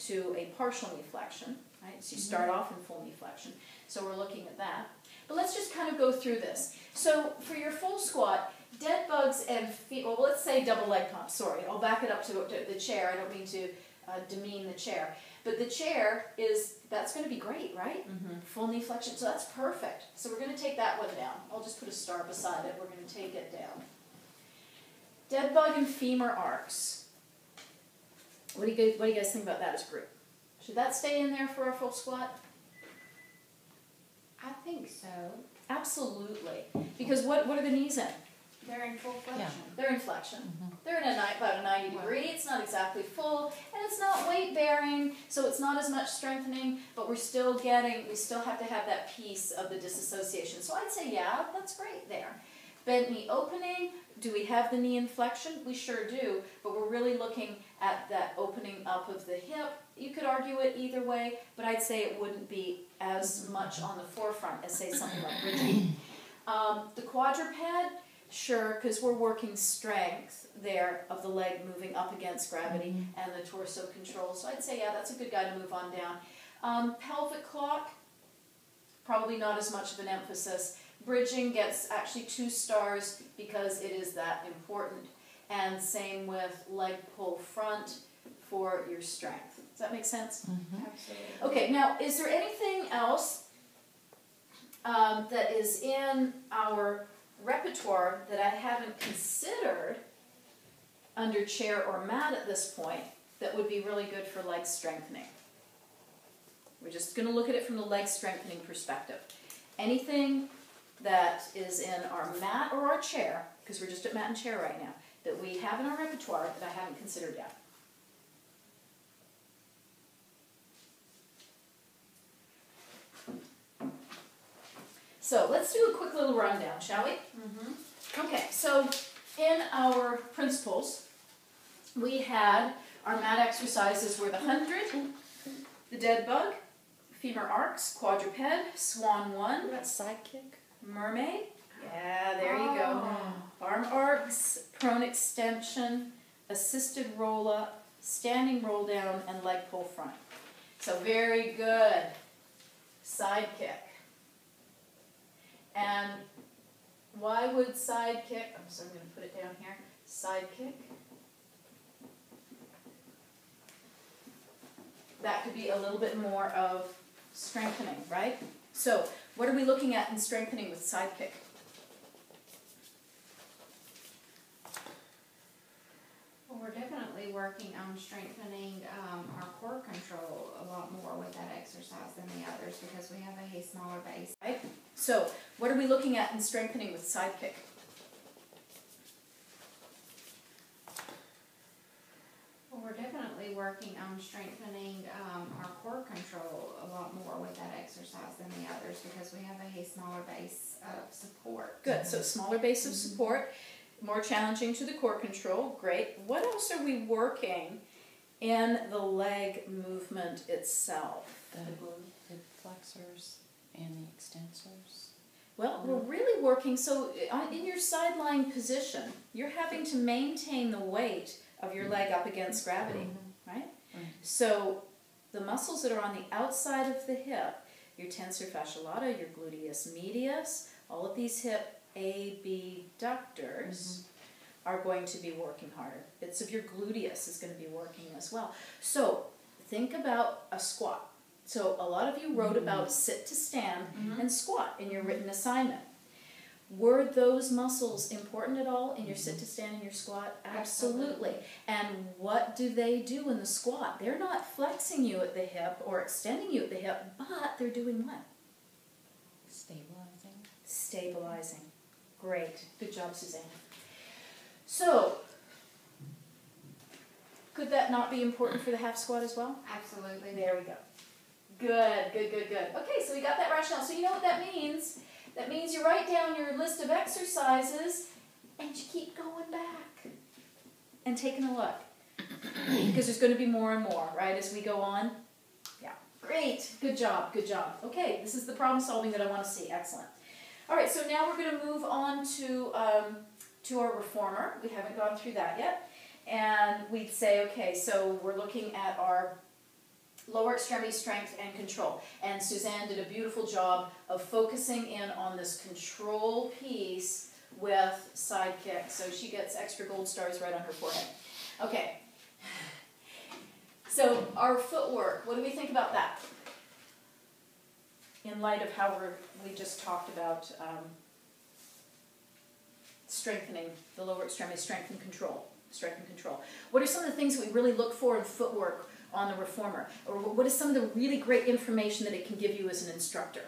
to a partial knee flexion, right? So you mm-hmm. start off in full knee flexion. So we're looking at that. But let's just kind of go through this. So for your full squat, dead bugs and feet, well, let's say double leg pump, sorry. I'll back it up to the chair. I don't mean to uh, demean the chair. But the chair is, that's going to be great, right? Mm-hmm. Full knee flexion, so that's perfect. So we're going to take that one down. I'll just put a star beside it. We're going to take it down. Dead bug and femur arcs. What do you guys, what do you guys think about that as a group? Should that stay in there for a full squat? I think so. Absolutely. Because what, what are the knees in? They're in full flexion. They're in flexion. Mhm. They're in a about a 90 Wow. degree. It's not exactly full, and it's not weight bearing, so it's not as much strengthening. But we're still getting, we still have to have that piece of the disassociation. So I'd say, yeah, that's great there. Bent knee opening. Do we have the knee in flexion? We sure do. But we're really looking at that opening up of the hip. You could argue it either way, but I'd say it wouldn't be as much on the forefront as say something like bridging. [clears throat] Um, the quadruped, sure, because we're working strength there of the leg moving up against gravity and the torso control. So I'd say, yeah, that's a good guy to move on down. Um, pelvic clock, probably not as much of an emphasis. Bridging gets actually two stars because it is that important. And same with leg pull front for your strength. Does that make sense? Mm-hmm. Absolutely. Okay, now, is there anything else um, that is in our repertoire that I haven't considered under chair or mat at this point that would be really good for leg strengthening? We're just going to look at it from the leg strengthening perspective. Anything that is in our mat or our chair, because we're just at mat and chair right now, that we have in our repertoire that I haven't considered yet? So let's do a quick little rundown, shall we? Mm-hmm. Okay, so in our principles, we had our mat exercises were the hundred, the dead bug, femur arcs, quadruped, swan one, about sidekick? mermaid. Yeah, there you go. Oh. Arm arcs, prone extension, assisted roll up, standing roll down, and leg pull front. So very good. Side kick. And why would side kick? I'm so I'm going to put it down here. Side kick. That could be a little bit more of strengthening, right? So, what are we looking at in strengthening with side kick? Well, we're definitely working on strengthening um, our core control a lot more with that exercise than the others because we have a smaller base. Right? So, what are we looking at in strengthening with side kick? Well, we're definitely working on strengthening um, our core control a lot more with that exercise than the others because we have a smaller base of support. Good. So, smaller base of support, more challenging to the core control. Great. What else are we working in the leg movement itself? The hip flexors and the extensors. Well, we're really working. So, uh, in your sideline position, you're having to maintain the weight of your leg up against gravity, mm-hmm. right? Right. So, the muscles that are on the outside of the hip, your tensor fasciae lata, your gluteus medius, all of these hip abductors mm-hmm. are going to be working harder. Bits of your gluteus is going to be working as well. So, think about a squat. So, a lot of you wrote mm-hmm. about sit to stand mm-hmm. and squat in your written assignment. Were those muscles important at all in your sit to mm-hmm. stand and your squat? Absolutely. And what do they do in the squat? They're not flexing you at the hip or extending you at the hip, but they're doing what? Stabilizing. Stabilizing. Great. Good job, Suzanne. So, could that not be important for the half squat as well? Absolutely. There we go. Good, good, good, good. Okay, so we got that rationale. So you know what that means? That means you write down your list of exercises and you keep going back and taking a look. because there's going to be more and more, right, as we go on. Yeah, great, good job, good job. Okay, this is the problem solving that I want to see. Excellent. All right, so now we're going to move on to um, to our reformer. We haven't gone through that yet, and we'd say, okay, so we're looking at our lower extremity strength and control. And Suzanne did a beautiful job of focusing in on this control piece with side kick. So she gets extra gold stars right on her forehead. Okay. So our footwork, what do we think about that? In light of how we just talked about um, strengthening the lower extremity, strength and control, strength and control. What are some of the things that we really look for in footwork on the reformer? Or what is some of the really great information that it can give you as an instructor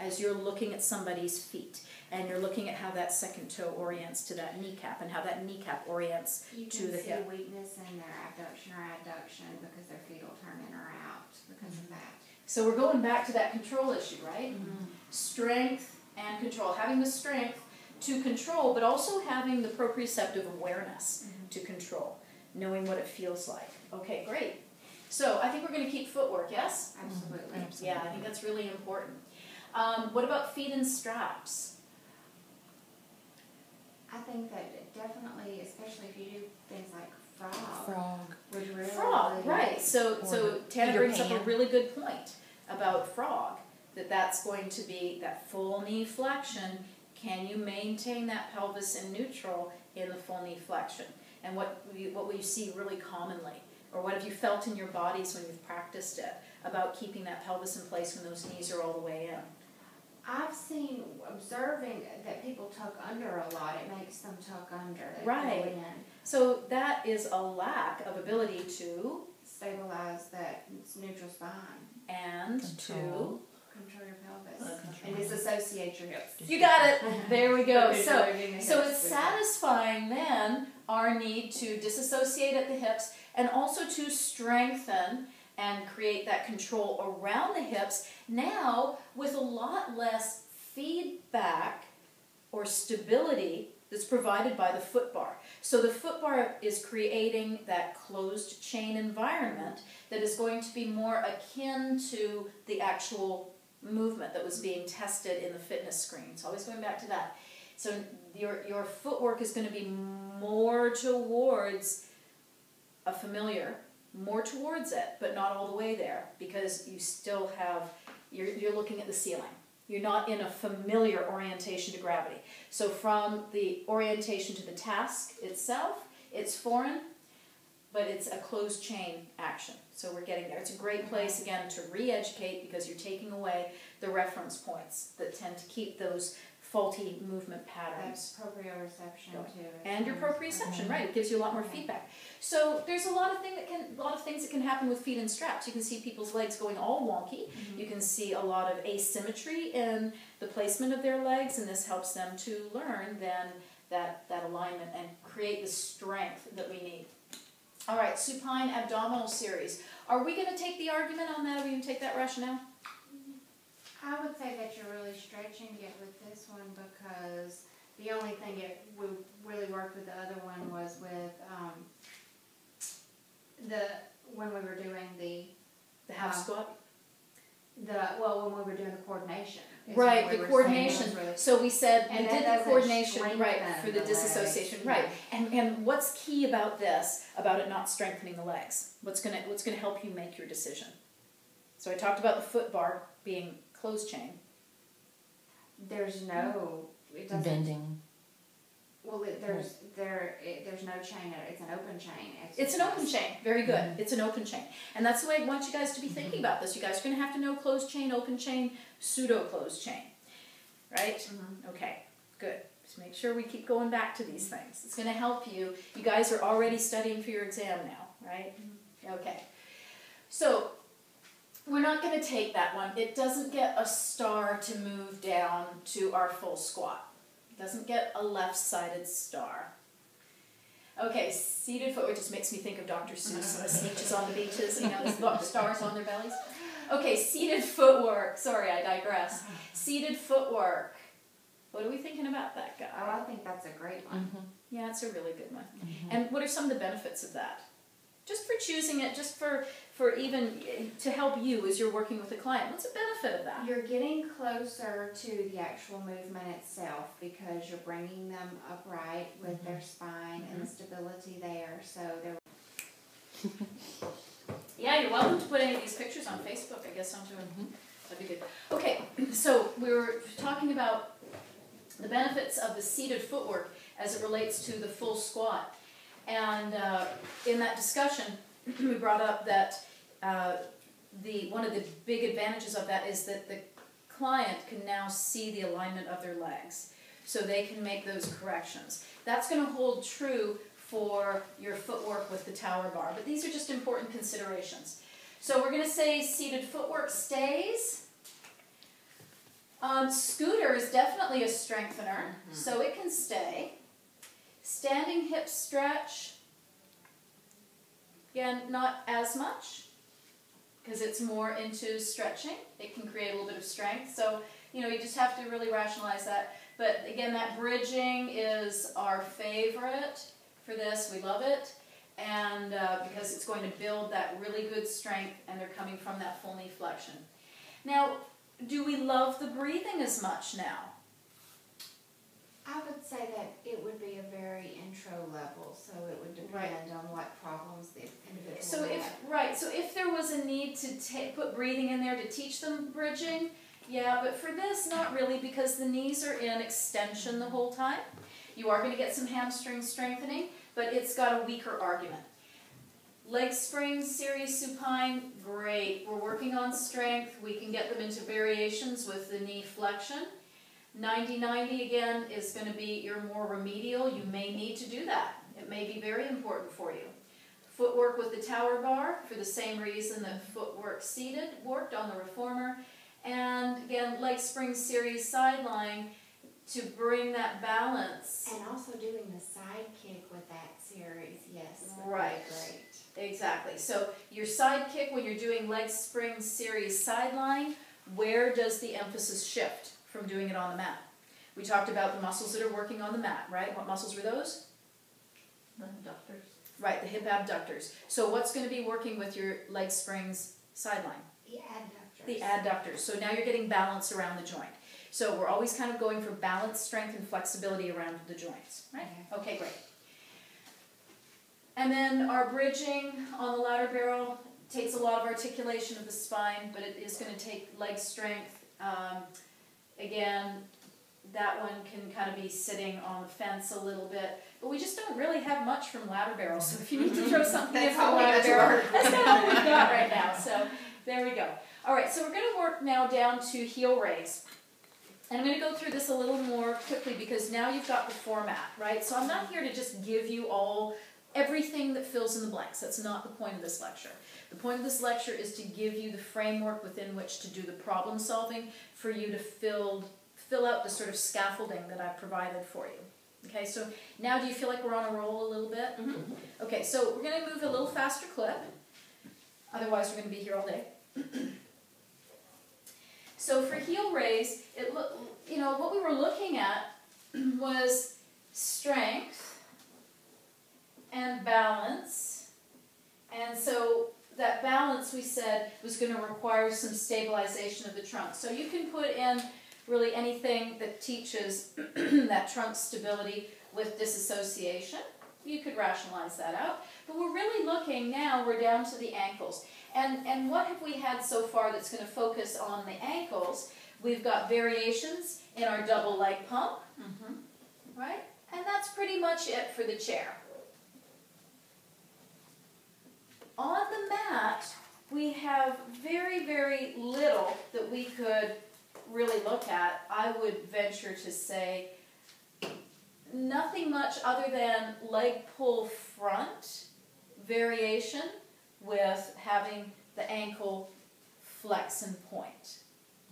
as you're looking at somebody's feet and you're looking at how that second toe orients to that kneecap and how that kneecap orients You to can the see hip. weakness in their abduction or adduction because their feet will turn in or out because of mm-hmm. that. So we're going back to that control issue, right? Mm-hmm. Strength and control. Having the strength to control, but also having the proprioceptive awareness mm-hmm. to control, knowing what it feels like. Okay, great. So I think we're going to keep footwork, yes? Absolutely. Yeah, I think that's really important. Um, what about feet and straps? I think that definitely, especially if you do things like frog, Frog. would really Frog, right. So, Or so Tana Peter brings up a really good point about frog, that that's going to be that full knee flexion. Can you maintain that pelvis in neutral in the full knee flexion? And what we, what will you see really commonly? Or what have you felt in your bodies when you've practiced it about keeping that pelvis in place when those knees are all the way in? I've seen observing that people tuck under a lot. It makes them tuck under. Right. in, So that is a lack of ability to stabilize that neutral spine, and Control. control your pelvis, Uh, and disassociate your hips. You got it. [laughs] There we go. So your leg in the So it's satisfying then our need to disassociate at the hips and also to strengthen and create that control around the hips now with a lot less feedback or stability that's provided by the foot bar. So the foot bar is creating that closed chain environment that is going to be more akin to the actual movement that was being tested in the fitness screen. So always going back to that. So your your footwork is going to be more towards a familiar, more towards it, but not all the way there because you still have you're you're looking at the ceiling. You're not in a familiar orientation to gravity. So from the orientation to the task itself, it's foreign, but it's a closed chain action. So we're getting there. It's a great place again to re-educate because you're taking away the reference points that tend to keep those faulty movement patterns. That's proprioception too. And your proprioception, right? It gives you a lot more feedback. So there's a lot of thing that can, a lot of things that can happen with feet and straps. You can see people's legs going all wonky. Mm-hmm. You can see a lot of asymmetry in the placement of their legs, and this helps them to learn then that that alignment and create the strength that we need. All right, supine abdominal series. Are we going to take the argument on that? Are we going to take that rationale? I would say that you're really stretching it with this one because the only thing it we really worked with the other one was with um, the when we were doing the The half Wow. squat. the well when we were doing the coordination. Right, we the coordination. the- So we said we did the coordination right for the the disassociation, legs. right? And and what's key about this? About it not strengthening the legs. What's gonna what's gonna help you make your decision? So I talked about the foot bar being closed chain. There's no it doesn't Bending. well it, there's there it, there's no chain it's an open chain. It's an open chain. Very good. Mm-hmm. It's an open chain, and that's the way I want you guys to be mm-hmm. thinking about this. You guys are gonna have to know closed chain, open chain, pseudo closed chain, right? Mhm. Okay, good. Just make sure we keep going back to these things. It's going to help you. You guys are already studying for your exam now, right? Mm-hmm. Okay. So, we're not going to take that one. It doesn't get a star to move down to our full squat. It doesn't get a left-sided star. Okay, seated footwork just makes me think of Dr. Seuss and the [laughs] sneetches on the beaches, you know, the stars on their bellies. Okay, seated footwork. Sorry, I digress. Seated footwork. What are we thinking about that guy? Oh, I think that's a great one. Mm-hmm. Yeah, it's a really good one. And what are some of the benefits of that? Just for choosing it, just for for even to help you as you're working with a client. What's the benefit of that? You're getting closer to the actual movement itself because you're bringing them upright with mm-hmm. their spine and the stability there. So they're [laughs] Yeah, you're welcome to put any of these pictures on Facebook. I guess I'm doing. Mm-hmm. That'd be good. Okay, [clears throat] so we were talking about the benefits of the seated footwork as it relates to the full squat, and uh, in that discussion, [clears throat] we brought up that uh, the one of the big advantages of that is that the client can now see the alignment of their legs, so they can make those corrections. That's going to hold true for your footwork with the tower bar, but these are just important considerations. So we're going to say seated footwork stays. Um, scooter is definitely a strengthener, so it can stay. Standing hip stretch, again, not as much because it's more into stretching. It can create a little bit of strength, so you know you just have to really rationalize that. But again, that bridging is our favorite for this. We love it, and uh, because it's going to build that really good strength, and they're coming from that full knee flexion. Now, do we love the breathing as much now? I would say that it would be a very intro level, so it would depend on what problems the individual So if right, so if there was a need to put breathing in there to teach them bridging, yeah, but for this, not really, because the knees are in extension the whole time. You are going to get some hamstring strengthening, but it's got a weaker argument. Leg springs, series supine, great. We're working on strength. We can get them into variations with the knee flexion. 90-90 again is going to be your more remedial. You may need to do that. It may be very important for you. Footwork with the tower bar for the same reason that footwork seated worked on the reformer. And again, leg spring series sideline to bring that balance. And also doing the side kick with that series, yes. Right. Great. Exactly. So your side kick when you're doing leg spring series sideline, where does the emphasis shift from doing it on the mat? We talked about the muscles that are working on the mat, right? What muscles were those? The doctors. Right, the hip abductors. So what's going to be working with your leg springs sideline? The adductors. The adductors. So now you're getting balance around the joint. So we're always kind of going for balance, strength, and flexibility around the joints, right? Okay, great. And then our bridging on the ladder barrel takes a lot of articulation of the spine, but it is going to take leg strength. Um, again, that one can kind of be sitting on the fence a little bit, but we just don't really have much from ladder barrel. So if you need to throw [laughs] something in from all we ladder barrel, that's not all we've got right [laughs] now. So there we go. All right, so we're going to work now down to heel raise. And I'm going to go through this a little more quickly because now you've got the format, right? So I'm not here to just give you all everything that fills in the blanks. That's not the point of this lecture. The point of this lecture is to give you the framework within which to do the problem solving for you to fill fill out the sort of scaffolding that I've provided for you. Okay, so now do you feel like we're on a roll a little bit? Mm-hmm. Mm-hmm. Okay, so we're going to move a little faster clip. Otherwise, we're going to be here all day. [clears throat] So for heel raise, it look you know what we were looking at was strength and balance, and so that balance we said was going to require some stabilization of the trunk. So you can put in really anything that teaches [clears throat] that trunk stability with disassociation. You could rationalize that out, but we're really looking now. We're down to the ankles. And, and what have we had so far that's going to focus on the ankles? We've got variations in our double leg pump, mm-hmm. right? And that's pretty much it for the chair. On the mat, we have very, very little that we could really look at. I would venture to say nothing much other than leg pull front variation with having the ankle flex and point.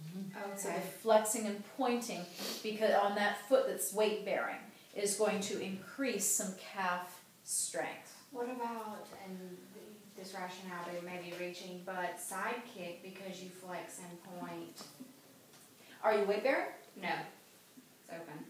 Mm-hmm. Okay. So the flexing and pointing because on that foot that's weight bearing is going to increase some calf strength. What about, and this rationale, they may be reaching, but side kick because you flex and point? Are you weight bearing? No. It's open.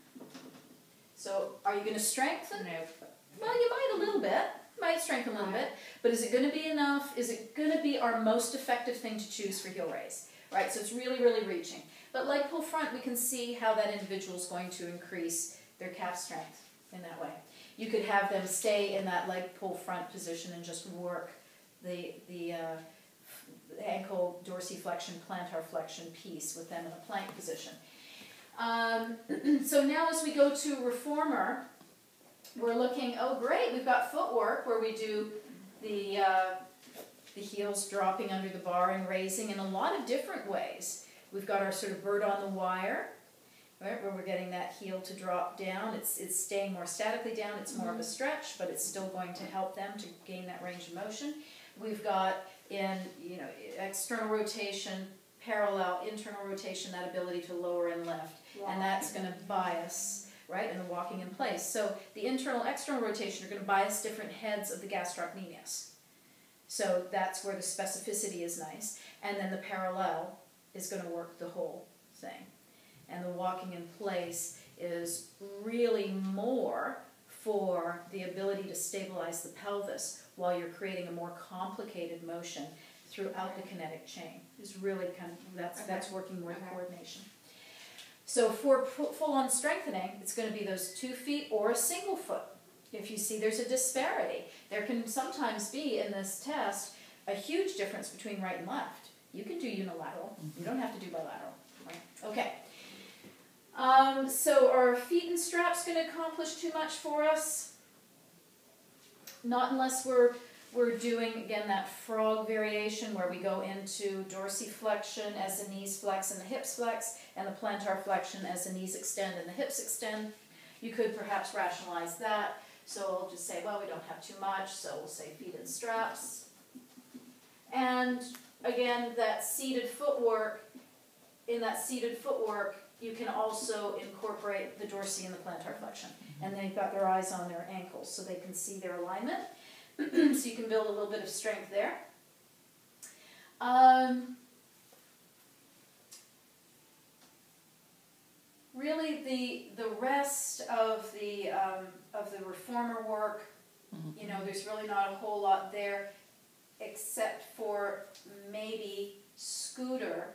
So are you gonna strengthen? Nope. Well, you might a little bit, might strengthen a little bit, but is it gonna be enough? Is it gonna be our most effective thing to choose for heel raise? Right, so it's really, really reaching. But leg pull front, we can see how that individual is going to increase their calf strength in that way. You could have them stay in that leg pull front position and just work the, the, uh, ankle dorsiflexion, plantar flexion piece with them in a plank position. Um, [clears throat] so now as we go to reformer, we're looking, oh great, we've got footwork where we do the, uh, the heels dropping under the bar and raising in a lot of different ways. We've got our sort of bird on the wire, right, where we're getting that heel to drop down. It's, it's staying more statically down, it's more of a stretch, but it's still going to help them to gain that range of motion. We've got in, you know, external rotation, parallel, internal rotation, that ability to lower and lift and that's going to bias, right, in the walking in place. So the internal, external rotation are going to bias different heads of the gastrocnemius. So that's where the specificity is nice. And then the parallel is going to work the whole thing. And the walking in place is really more for the ability to stabilize the pelvis while you're creating a more complicated motion throughout the kinetic chain. Is really kind of that's Okay. that's working more Okay. coordination. So for full on strengthening, it's going to be those two feet or a single foot. If you see there's a disparity, there can sometimes be in this test a huge difference between right and left. You can do unilateral, you mm-hmm. don't have to do bilateral. Right? Okay. Um, so are feet and straps going to accomplish too much for us? Not unless we're we're doing again that frog variation where we go into dorsiflexion as the knees flex and the hips flex, and the plantar flexion as the knees extend and the hips extend. You could perhaps rationalize that. So I'll just say, well, we don't have too much, so we'll say feet and straps. And again, that seated footwork, in that seated footwork, you can also incorporate the dorsi and the plantar flexion. And they've got their eyes on their ankles so they can see their alignment. [clears throat] so you can build a little bit of strength there. Um, really, the the rest of the um, of the reformer work, Mhm. you know, there's really not a whole lot there, except for maybe scooter.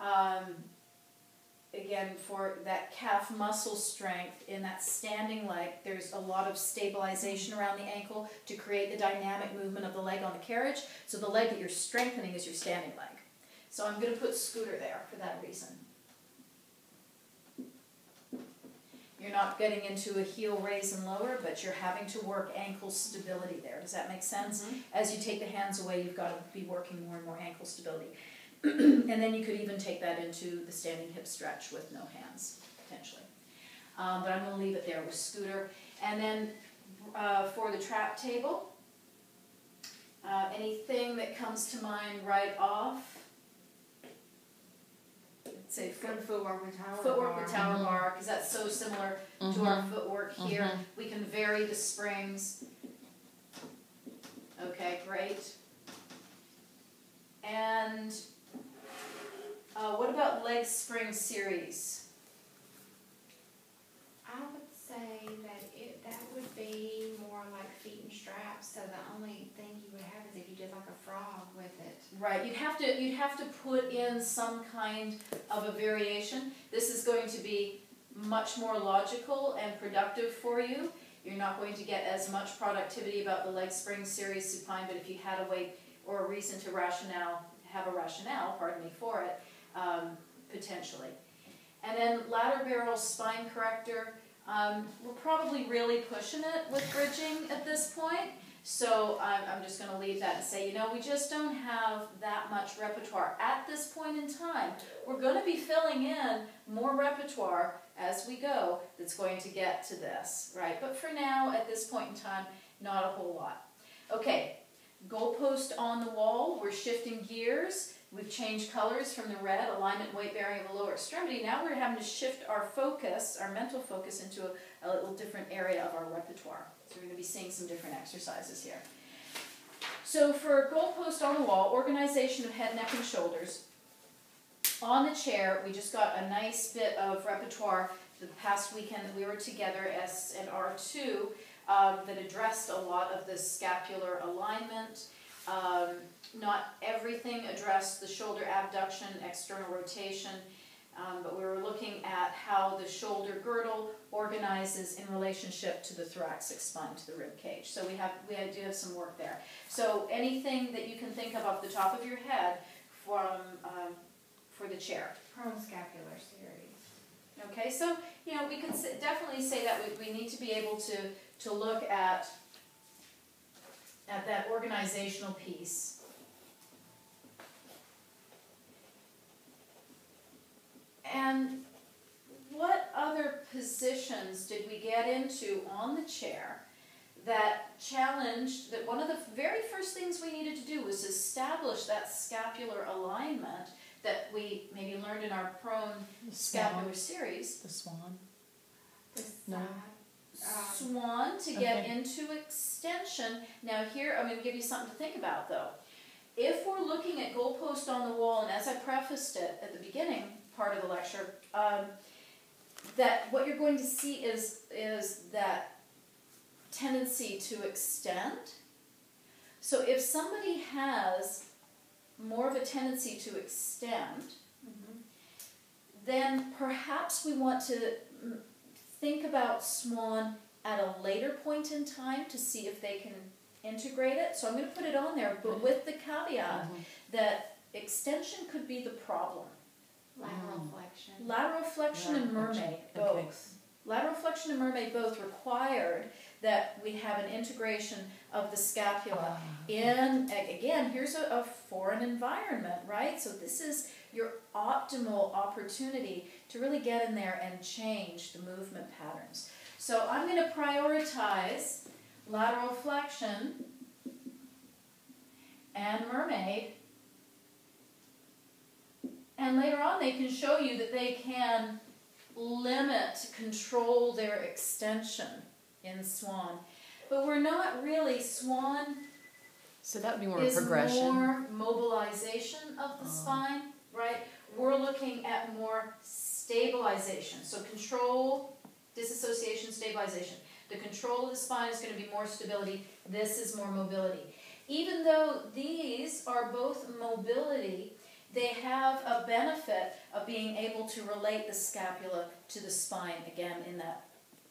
Um, again, for that calf muscle strength in that standing leg, there's a lot of stabilization mm-hmm. around the ankle to create the dynamic movement of the leg on the carriage. So the leg that you're strengthening is your standing leg. So I'm going to put scooter there for that reason. You're not getting into a heel raise and lower, but you're having to work ankle stability there. Does that make sense? Mm-hmm. As you take the hands away, you've got to be working more and more ankle stability. [clears throat] and then you could even take that into the standing hip stretch with no hands, potentially. Um, but I'm going to leave it there with scooter. And then uh, for the trap table, uh, anything that comes to mind right off? Say foot, footwork with tower footwork bar. with tower bar, because that's so similar to our footwork here. We can vary the springs. Okay, great. And uh, what about leg spring series? I would say that it, that would be more like feet and straps, so the only thing you would have is if you did like a frog with it. Right, you'd have to you'd have to put in some kind of a variation. This is going to be much more logical and productive for you. You're not going to get as much productivity about the leg spring series supine, but if you had a way or a reason to rationale, have a rationale, pardon me, for it, um, potentially. And then ladder barrel spine corrector, um, we're probably really pushing it with bridging at this point. So I'm, I'm just going to leave that and say, you know, we just don't have that much repertoire at this point in time. We're going to be filling in more repertoire as we go that's going to get to this, right? But for now, at this point in time, not a whole lot. Okay, goalpost on the wall, we're shifting gears. We've changed colors from the red, alignment, weight bearing of the lower extremity. Now we're having to shift our focus, our mental focus, into a, a little different area of our repertoire. So we're going to be seeing some different exercises here. So for goalpost on the wall, organization of head, neck, and shoulders. On the chair, we just got a nice bit of repertoire the past weekend that we were together, S and R two, um, that addressed a lot of the scapular alignment. Um, not everything addressed the shoulder abduction, external rotation, um, but we were looking at how the shoulder girdle organizes in relationship to the thoracic spine, to the rib cage. So we have, we do have some work there. So anything that you can think of off the top of your head from, um, for the chair. Prone scapular series. Okay, so, you know, we could s- definitely say that we, we need to be able to, to look at, at that organizational piece. And what other positions did we get into on the chair that challenged, that one of the very first things we needed to do was establish that scapular alignment that we maybe learned in our prone scapular series. The swan. The No. Swan to get Okay. into extension. Now here, I'm gonna give you something to think about though. If we're looking at goalpost on the wall, and as I prefaced it at the beginning part of the lecture, um, that what you're going to see is is that tendency to extend. So if somebody has more of a tendency to extend, mhm. then perhaps we want to mm, think about swan at a later point in time to see if they can integrate it. So I'm going to put it on there, but with the caveat that extension could be the problem. Lateral Mm. flexion. Lateral flexion and mermaid flexion, okay. both. Lateral flexion and mermaid both required that we have an integration of the scapula in again here's a, a foreign environment right so this is your optimal opportunity to really get in there and change the movement patterns so i'm going to prioritize lateral flexion and mermaid and later on they can show you that they can limit control their extension in swan but we're not really swan So that would be more is progression. more mobilization of the Oh. spine, right? We're looking at more stabilization. So control, disassociation, stabilization. The control of the spine is going to be more stability. This is more mobility. Even though these are both mobility, they have a benefit of being able to relate the scapula to the spine again in that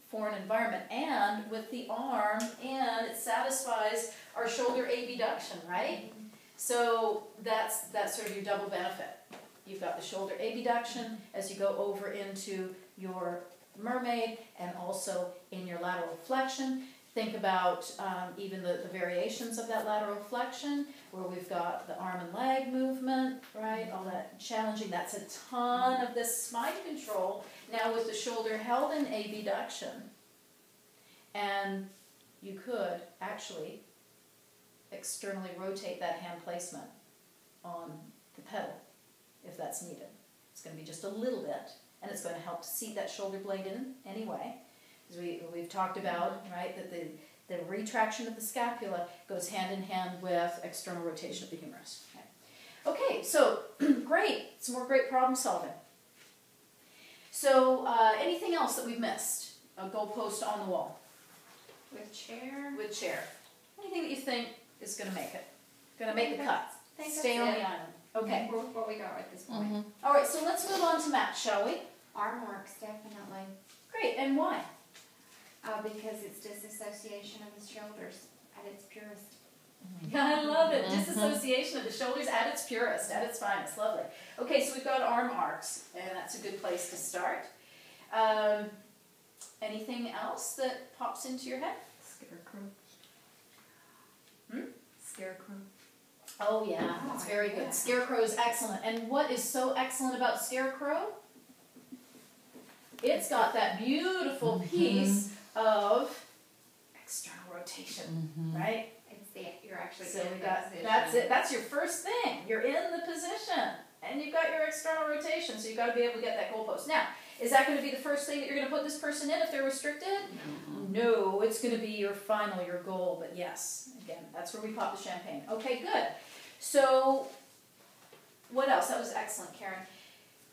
foreign environment. And with the arm in, it satisfies our shoulder abduction, right? So that's that's sort of your double benefit. You've got the shoulder abduction as you go over into your mermaid and also in your lateral flexion. Think about um, even the, the variations of that lateral flexion, where we've got the arm and leg movement, right? All that challenging. That's a ton of this spine control now with the shoulder held in abduction. And you could actually externally rotate that hand placement on the pedal if that's needed. It's going to be just a little bit, and it's going to help to seat that shoulder blade in anyway. As we, we've talked about, right, that the, the retraction of the scapula goes hand in hand with external rotation of the humerus. Okay, okay so [clears throat] great, some more great problem solving. So, uh, anything else that we've missed? A goalpost on the wall With chair. with chair. Anything that you think is going to make it? Going to make the cut? Stay on the island. Okay. What, what we got at this point. Mhm. All right, so let's move on to Matt, shall we? Arm arcs definitely, Great, and why? uh, because it's disassociation of the shoulders at its purest. [laughs] I love it. Mhm. Disassociation of the shoulders at its purest, at its finest. Lovely. Okay, so we've got arm arcs, and that's a good place to start. Um, anything else that pops into your head? Scarecrow. Hmm? Scarecrow. Oh yeah, Oh, that's very yeah. good. Scarecrow is excellent. And what is so excellent about Scarecrow? It's got that beautiful Mhm. piece of external rotation, Mhm. right? It's the, you're actually So in we the got position. that's it. That's your first thing. You're in the position, and you've got your external rotation. So you've got to be able to get that goalpost. Now, is that going to be the first thing that you're going to put this person in if they're restricted? No, it's going to be your final, your goal. But yes, again, that's where we pop the champagne. Okay, good. So, what else? That was excellent, Karen.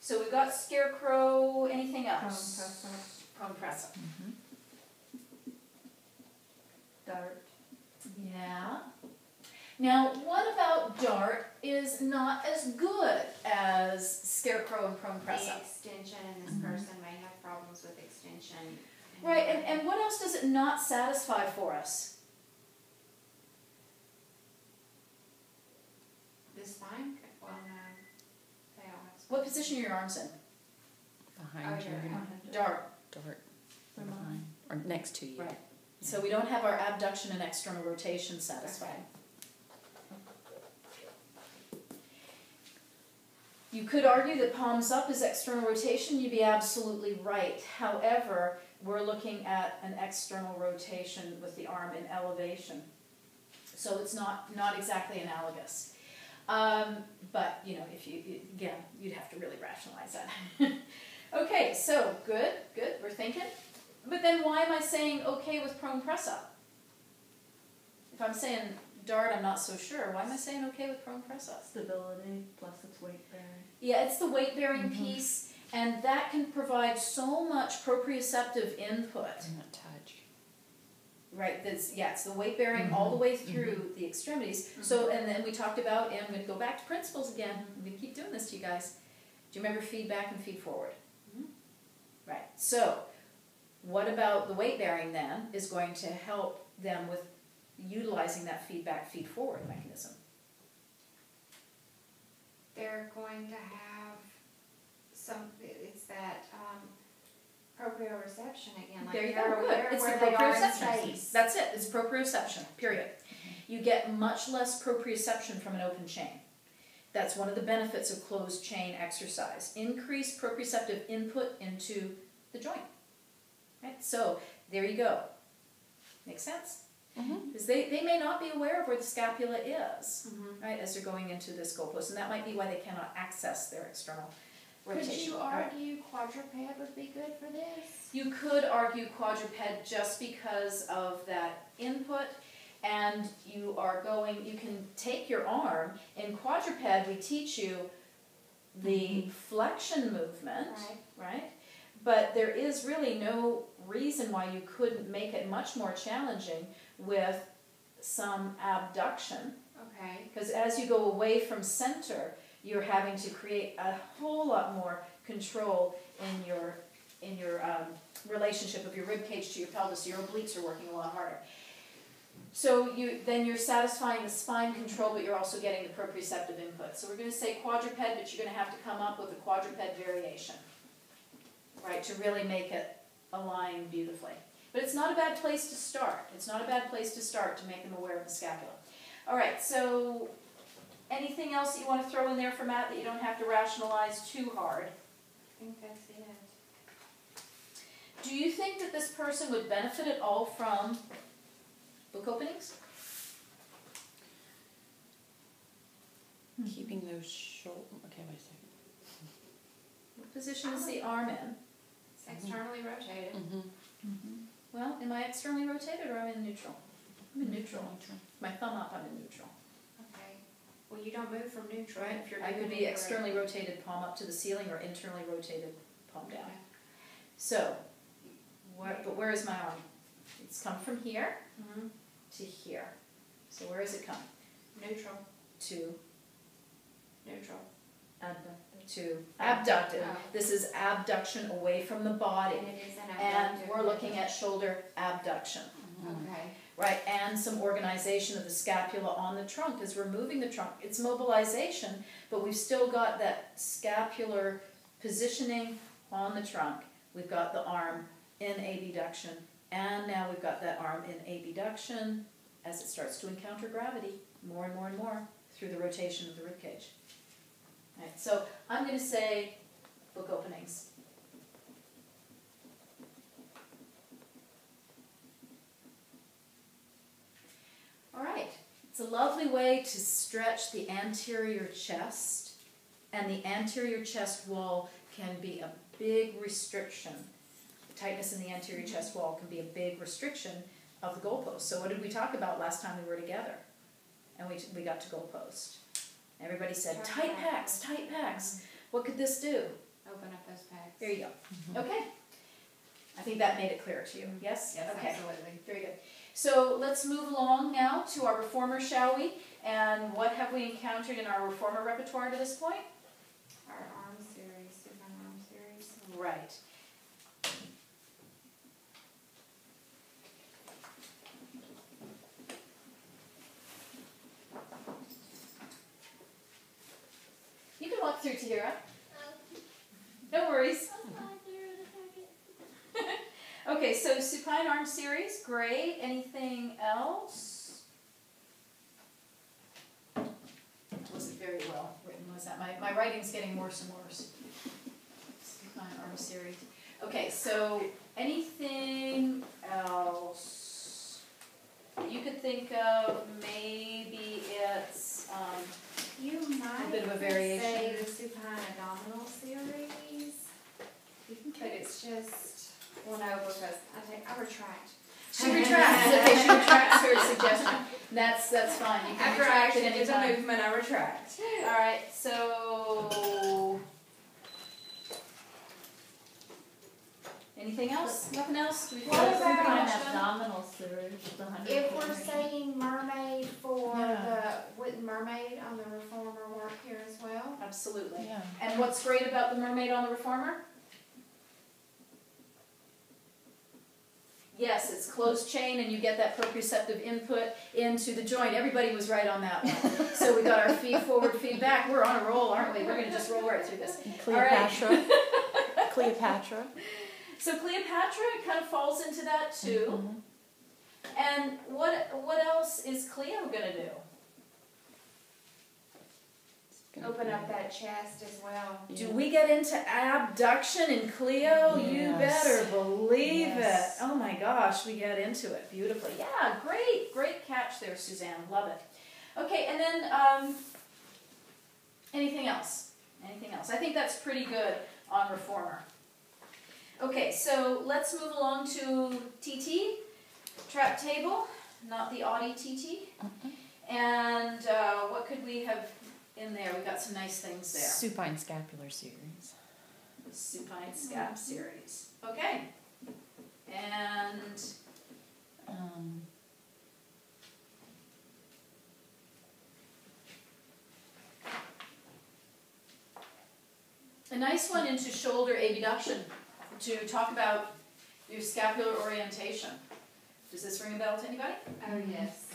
So we've got scarecrow, anything Prone else? press up, Prone press up. dart. Yeah. Now, what about dart is not as good as scarecrow and prone press The extension, and this Mhm. person may have problems with extension. Right, and, and what else does it not satisfy for us? The spine, well, no, they all have. What position are your arms in? Behind Oh, you, yeah. Dart. dart, or behind, or next to you. Right. So we don't have our abduction and external rotation satisfied. You could argue that palms up is external rotation, you'd be absolutely right. However, we're looking at an external rotation with the arm in elevation. So it's not, not exactly analogous. Um, but, you know, if you, again, you'd have to really rationalize that. [laughs] okay, so good, good, we're thinking. But then why am I saying okay with prone press up? If I'm saying dart, I'm not so sure. Why am I saying okay with prone press up? Stability plus its weight bearing. Yeah, it's the weight bearing Mhm. piece, and that can provide so much proprioceptive input. And that touch. Right, that's, yeah, it's the weight bearing all the mm-hmm. way mm-hmm. through the extremities. Mm-hmm. So, and then we talked about, and I'm gonna go back to principles again, I'm gonna keep doing this to you guys. Do you remember feedback and feed forward? Mhm. Right, so, what about the weight bearing then is going to help them with utilizing that feedback, feed forward mechanism? They're going to have some, it's that, um, proprioception again, like There you go, good. It's the where they are in proprioception. That's it, it's proprioception, period. You get much less proprioception from an open chain. That's one of the benefits of closed chain exercise. Increased proprioceptive input into the joint. Right? So there you go. Makes sense? Because they, they may not be aware of where the scapula is, Mhm. right, as they're going into this goalpost, and that might be why they cannot access their external Could you right. argue quadruped would be good for this? You could argue quadruped just because of that input, and you are going, you can take your arm. In quadruped, we teach you the mm-hmm. flexion movement, Right. right? But there is really no reason why you couldn't make it much more challenging with some abduction. Okay, Because as you go away from center, you're having to create a whole lot more control in your in your um, relationship of your rib cage to your pelvis. Your obliques are working a lot harder. So you then you're satisfying the spine control, but you're also getting the proprioceptive input. So we're going to say quadruped, but you're going to have to come up with a quadruped variation, right, to really make it align beautifully. But it's not a bad place to start. It's not a bad place to start to make them aware of the scapula. All right, so anything else that you want to throw in there for Matt that you don't have to rationalize too hard? I think that's it. Do you think that this person would benefit at all from book openings? Keeping those short, okay, wait a second. What position is the arm in? It's externally rotated. Mm-hmm. Well, am I externally rotated or am I in neutral? I'm in neutral. neutral. My thumb up, I'm in neutral. Okay. Well, you don't move from neutral. Right, if you're I could be it externally rotated palm up to the ceiling or internally rotated palm down. Okay. So, where, but where is my arm? It's come from here Mhm. to here. So where has it come? Neutral, To, neutral. Abducted. to abducted. Oh. This is abduction away from the body. And it is an And we're looking at shoulder abduction, Okay. Right? And some organization of the scapula on the trunk is we're the trunk. It's mobilization, but we've still got that scapular positioning on the trunk. We've got the arm in abduction, and now we've got that arm in abduction as it starts to encounter gravity more and more and more through the rotation of the rib cage. Right, so I'm going to say book openings. All right, it's a lovely way to stretch the anterior chest, and the anterior chest wall can be a big restriction. Tightness in the anterior chest wall can be a big restriction of the goalpost. So, what did we talk about last time we were together? And we, we got to goalpost. Everybody said, tight Tight pecs, tight pecs. Mm-hmm. What could this do? open up those pecs. There you go. Mm-hmm. Okay. I think that made it clear to you, mm-hmm. yes? Yes, Okay. absolutely. Very good. So let's move along now to our reformer, shall we? And what have we encountered in our reformer repertoire to this point? Our arm series, different arm series. Right. You can walk through, Tahira. No worries. Okay, so supine arm series, great. Anything else? Wasn't very well written, was that? My, my writing's getting worse and worse. Supine arm series. Okay, so anything else that you could think of? Maybe it's, um, You might bit of a could variation. say the supine abdominal series, but it's just, well, no, because I think, I retract. she retracts, okay, [laughs] she retracts her suggestion. That's, that's fine, you can After I retract at actually any do the movement, I retract. Alright, so. Anything else? Nothing else? We've What got about- pretty much abdominal series, the hundred. If we're saying mermaid for Yeah. the, with mermaid on the reformer work here as well? Absolutely. Yeah. And what's great about the mermaid on the reformer? Yes, it's closed chain and you get that proprioceptive input into the joint. Everybody was right on that one. So we got our feed forward feedback. We're on a roll, aren't we? We're gonna just roll right through this. Cleopatra. [laughs] Cleopatra. So Cleopatra kind of falls into that too. Mhm. And what what else is Cleo gonna do? It's gonna Open up that chest as well. Do we get into abduction in Cleo? You better believe Yes. it. Oh my gosh, we get into it beautifully. Yeah, great, great catch there, Suzanne. Love it. Okay, and then um, anything else? Anything else? I think that's pretty good on reformer. Okay, so let's move along to TT, trap table, not the Audi TT. And uh, what could we have in there? We got some nice things there. Supine scapular series. The supine scap series. Okay. And Um, a nice one into shoulder abduction to talk about your scapular orientation. Does this ring a bell to anybody? Oh, yes.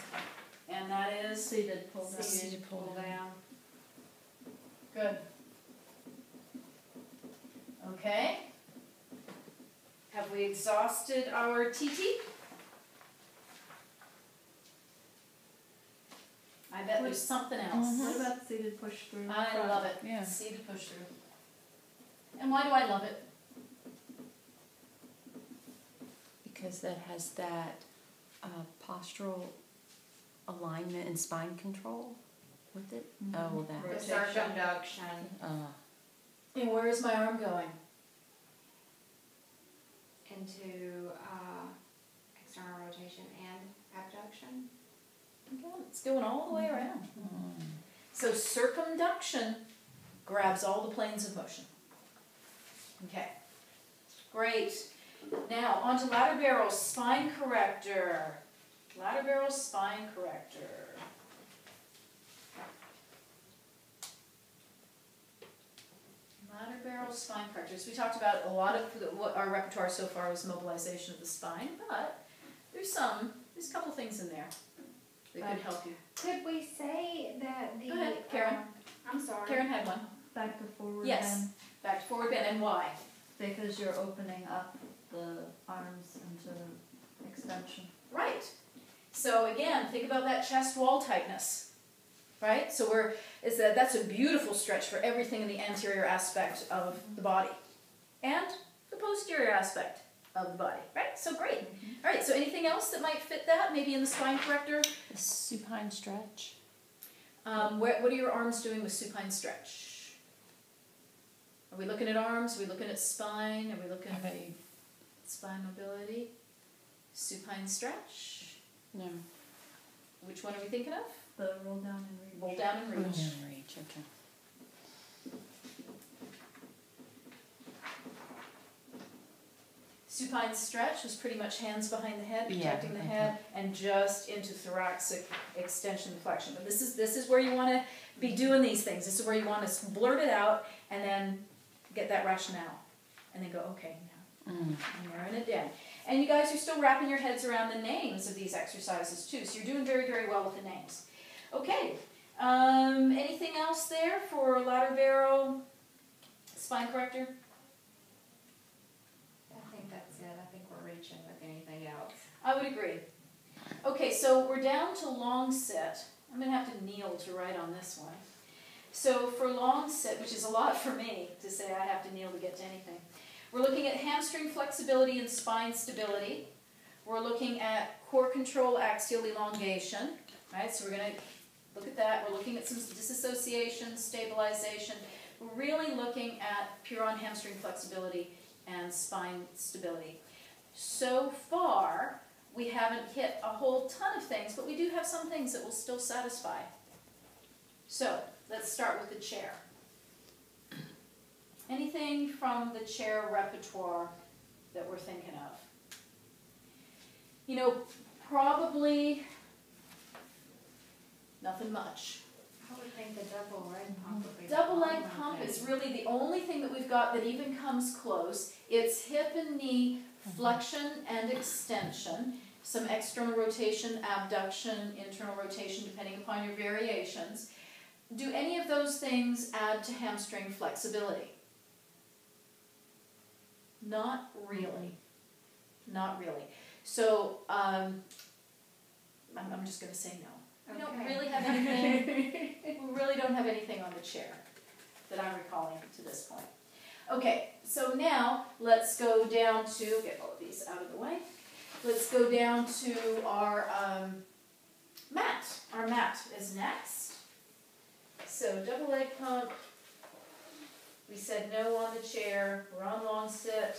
And that is Seated, pull down. Seated pull Pull down. Down. good. Okay. Have we exhausted our TT? I bet there's something else. Mhm. What about seated push through? I love it. Yeah. Seated push through. And why do I love it? because that has that uh, postural alignment and spine control with it. Oh, well, The that. Rotation. circumduction. Uh, And where is my arm going? into uh, external rotation and abduction. Okay, It's going all the way around. mm. So circumduction grabs all the planes of motion. Okay, great. Now onto ladder barrel spine corrector. Ladder barrel spine corrector. Ladder barrel spine correctors. We talked about a lot of what our repertoire so far was mobilization of the spine, but there's some, there's a couple things in there that could help you. Could we say that the? Go ahead, Karen. um, I'm sorry. Karen had one. Back to forward Yes. bend, Back to forward bend and why? because you're opening up the arms into extension. Right. So again, think about that chest wall tightness. Right? So we're is that that's a beautiful stretch for everything in the anterior aspect of the body. And the posterior aspect of the body. Right? So great. All right, so anything else that might fit that? Maybe in the spine corrector? The supine stretch. Um, what, what are your arms doing with supine stretch? Are we looking at arms? Are we looking at spine? Are we looking at they? spine mobility? Supine stretch? No. Which one are we thinking of? The roll down and reach. Roll down and Roll reach. down and reach. Okay. Supine stretch was pretty much hands behind the head, Yeah, protecting the okay. head, and just into thoracic extension flexion. But this is this is where you want to be doing these things. This is where you want to blurt it out and then get that rationale, and then go, okay, now Mm. and narrowing it down. And you guys are still wrapping your heads around the names of these exercises too, so you're doing very, very well with the names. Okay, um, anything else there for ladder barrel, spine corrector? I think that's it, I think we're reaching with anything else. I would agree. Okay, so we're down to long sit. I'm gonna have to kneel to write on this one. So for long sit, which is a lot for me to say I have to kneel to get to anything, we're looking at hamstring flexibility and spine stability. We're looking at core control axial elongation, right? So we're gonna look at that. We're looking at some disassociation, stabilization. We're really looking at pure on hamstring flexibility and spine stability. So far, we haven't hit a whole ton of things, but we do have some things that will still satisfy. So, let's start with the chair. Anything from the chair repertoire that we're thinking of? You know, probably nothing much. I would think the double leg pump would be. Double leg pump is really the only thing that we've got that even comes close. It's hip and knee flexion and extension, some external rotation, abduction, internal rotation, depending upon your variations. Do any of those things add to hamstring flexibility? Not really. Not really. So, um, I'm, I'm just gonna say no. We don't Okay. really have anything, we really don't have anything on the chair that I'm recalling to this point. Okay, so now let's go down to, get all of these out of the way. Let's go down to our um, mat. Our mat is next. So double leg pump. We said no on the chair. We're on long sit.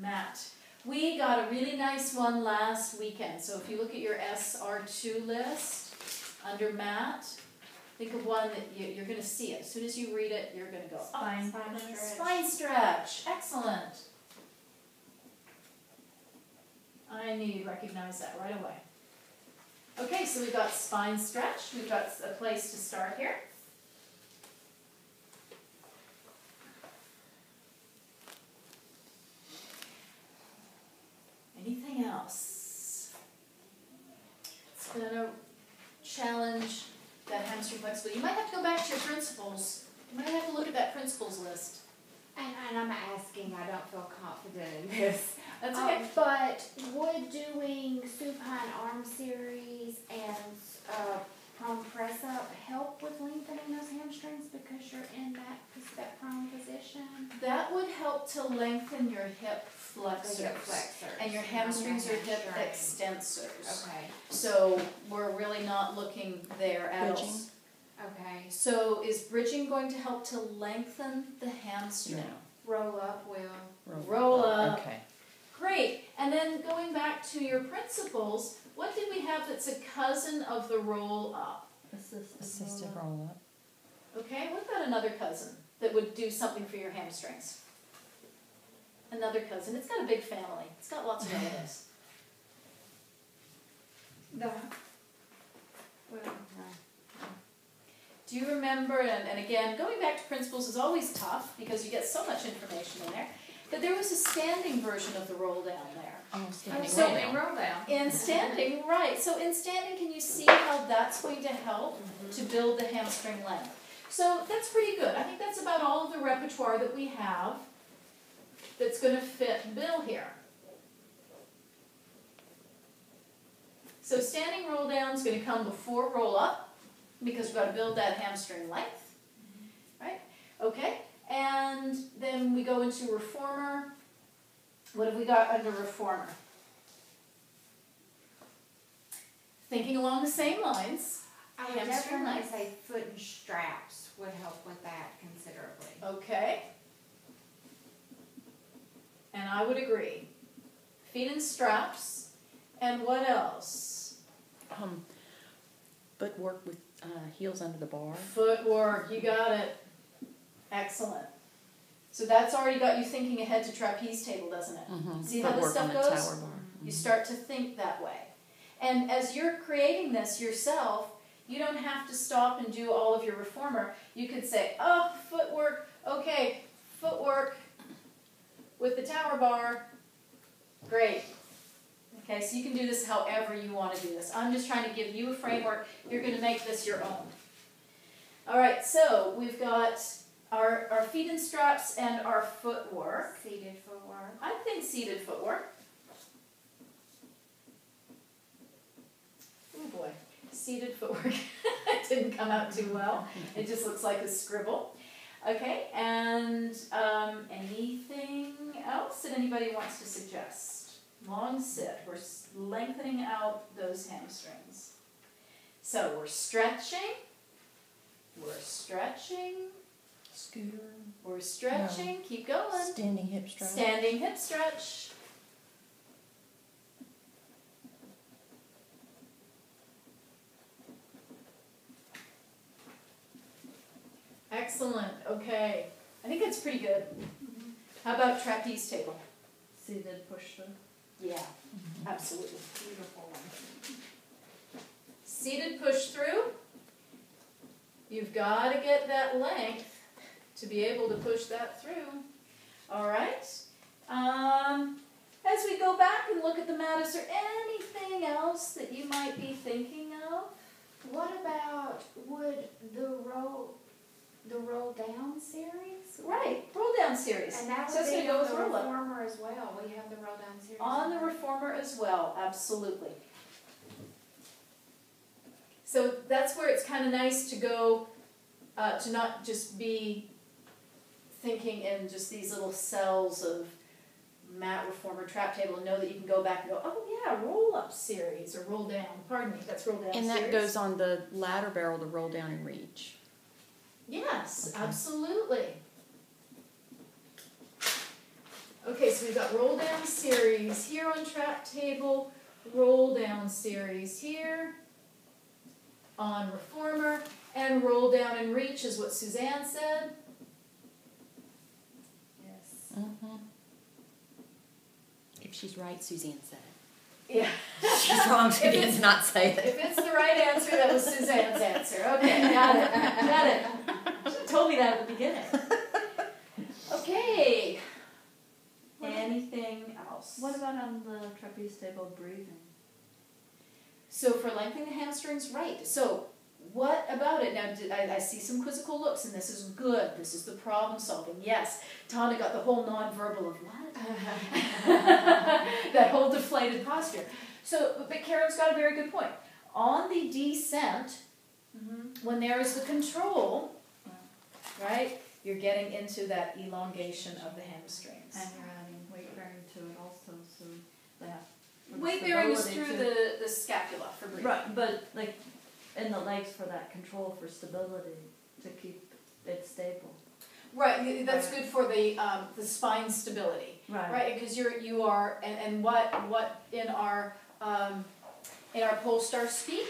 Mat. We got a really nice one last weekend. So if you look at your SR2 list under mat, think of one that you, you're going to see it. As soon as you read it, you're going to go, oh, Spine. Spine stretch. Spine stretch, excellent. I knew you'd recognize that right away. Okay, so we've got spine stretch, we've got a place to start here. Anything else? It's gonna challenge that hamstring flexibility. You might have to go back to your principles. You might have to look at that principles list. And, and I'm asking, I don't feel confident in this. [laughs] That's Um, okay. But would doing supine arm series and, uh, prone press up help with lengthening those hamstrings because you're in that, that prone position? That would help to lengthen your hip flexors. The hip flexors. And your hamstrings are hip Hamstring. extensors. Okay, So we're really not looking there at all. Okay. So is bridging going to help to lengthen the hamstring? No. Roll up will. Roll up. Okay. Great. And then going back to your principles, what did we have that's a cousin of the roll up? Assisted. Assisted roll up. Okay, what about another cousin that would do something for your hamstrings? Another cousin. It's got a big family. It's got lots of relatives. [laughs] The. Well. Do you remember, and, and again, going back to principles is always tough because you get so much information in there, but there was a standing version of the roll down there. Oh, standing oh, So- roll down. roll down. In mm-hmm. standing, right, so in standing, can you see how that's going to help mm-hmm. to build the hamstring length? So that's pretty good. I think that's about all of the repertoire that we have that's gonna fit Bill here. So standing roll down is gonna come before roll up, because we've gotta build that hamstring length, right? Okay, and then we go into reformer. What have we got under reformer? Thinking along the same lines, I would Hamstring definitely length. say foot and straps would help with that considerably. okay? And I would agree. Feet and straps, and what else? Um, but work with uh, heels under the bar. Footwork, you got it. Excellent. So that's already got you thinking ahead to trapeze table, doesn't it? Mhm. See how this Footwork on stuff the goes? tower bar. You start to think that way. And as you're creating this yourself, you don't have to stop and do all of your reformer. You could say, oh, footwork, okay, footwork with the tower bar, great. Okay, so you can do this however you want to do this. I'm just trying to give you a framework. You're going to make this your own. All right, so we've got our, our feet and straps and our footwork. Seated footwork. I think seated footwork. Oh boy, seated footwork. [laughs] it didn't come out too well. It just looks like a scribble. Okay, and um, anything else that anybody wants to suggest? Long sit. We're lengthening out those hamstrings. So we're stretching. We're stretching. Scooter. We're stretching. Keep going. Standing hip stretch. Standing hip stretch. Excellent. Okay. I think that's pretty good. How about trapeze table? Seated push through. Yeah, absolutely. Beautiful one. Seated push through. You've got to get that length to be able to push that through. All right. Um, as we go back and look at the mat, is there anything else that you might be thinking of? What about would the roll, the roll down series? Right, roll down series. And that So would it's be gonna go on with the roll up. reformer as well. We have the roll down series. On the reformer as well, absolutely. So that's where it's kind of nice to go, uh, to not just be thinking in just these little cells of mat reformer trap table and know that you can go back and go, oh yeah, roll up series or roll down. Pardon me, that's roll down And series. that goes on the ladder barrel to roll down and reach. Yes, Okay. absolutely. Okay, so we've got roll down series here on trap table, roll down series here on reformer, and roll down and reach is what Suzanne said. Yes. Mm-hmm. If she's right, Suzanne said Yeah. [laughs] She's wrong, She did not say that. If it's the right answer, that was Suzanne's answer. [laughs] Okay, got it, got it. Should've told me that at the beginning. Okay. Anything else? What about on the trapeze table breathing? So for lengthening the hamstrings, right. So what about it? Now did- I, I see some quizzical looks, and this is good. This is the problem solving. Yes, Tana got the whole nonverbal of what? [laughs] that whole deflated posture. So, but Karen's got a very good point. On the descent, Mm-hmm. when there is the control, right, you're getting into that elongation of the hamstrings. And you're adding weight bearing to it also, so they have. for the Weight bearing is through to- the, the scapula for breathing. Right, but like in the legs for that control for stability to keep it stable. Right, that's Right. good for the um, the spine stability. Right. Right, because you're you are and, and what what in our um, in our Polestar speak,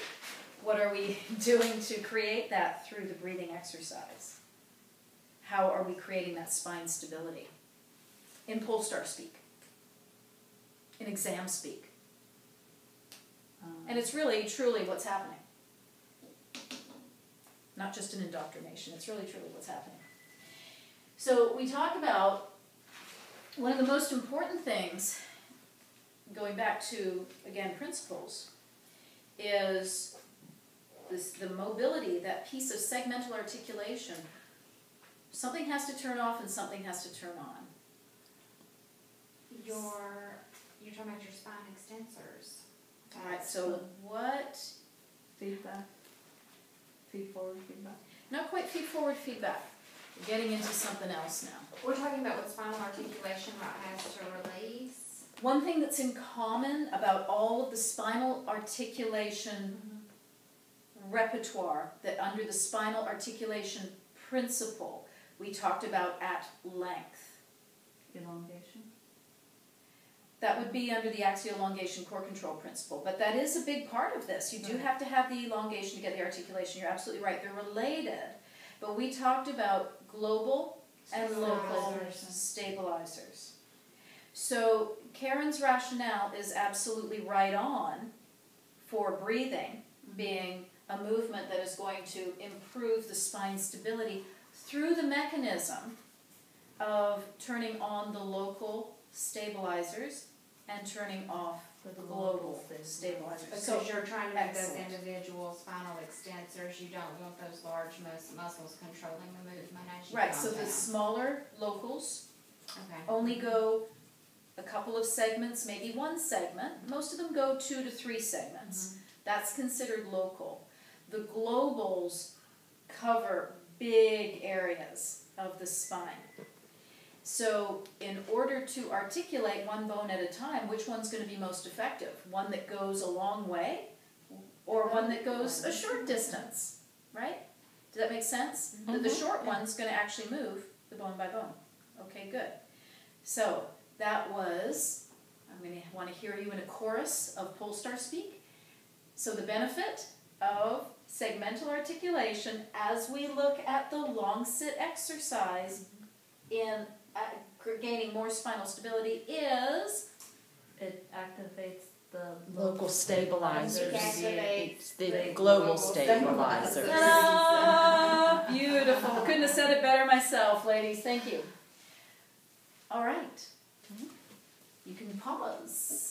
what are we [laughs] doing to create that through the breathing exercise? How are we creating that spine stability? In Polestar speak. In exam speak. Um, And it's really truly what's happening. Not just an indoctrination, it's really truly what's happening. So we talk about one of the most important things, going back to again principles, is this the mobility, that piece of segmental articulation. Something has to turn off and something has to turn on. Your, you're talking about your spine extensors. Alright, so what feedback. Feed forward feedback. not quite feed forward feedback. We're getting into something else now. We're talking about with spinal articulation, what has to release. One thing that's in common about all of the spinal articulation mm-hmm. repertoire that under the spinal articulation principle we talked about at length. Elongation. That would be under the axial elongation core control principle, but that is a big part of this. You do mm-hmm. have to have the elongation to get the articulation. You're absolutely right. They're related, but we talked about global and local stabilizers. So Karen's rationale is absolutely right on for breathing mm-hmm. being a movement that is going to improve the spine stability through the mechanism of turning on the local stabilizers and turning off For the global stabilizers. Because So you're trying to make those excellent. individual spinal extensors, you don't want those large mus- muscles controlling the movement as you Right, so the smaller locals Okay. only go a couple of segments, maybe one segment. Most of them go two to three segments. Mm-hmm. That's considered local. The globals cover big areas of the spine. So, in order to articulate one bone at a time, which one's going to be most effective? One that goes a long way or one that goes a short distance, right? Does that make sense? The, the Mhm. short one's going to actually move the bone by bone. Okay, good. So, that was, I'm going to want to hear you in a chorus of Polestar speak. So, the benefit of segmental articulation as we look at the long sit exercise in uh, gaining more spinal stability is It activates the Local stabilizers. Activates The the global global stabilizers. Ah, beautiful. Couldn't have said it better myself, ladies. Thank you. All right. You can pause.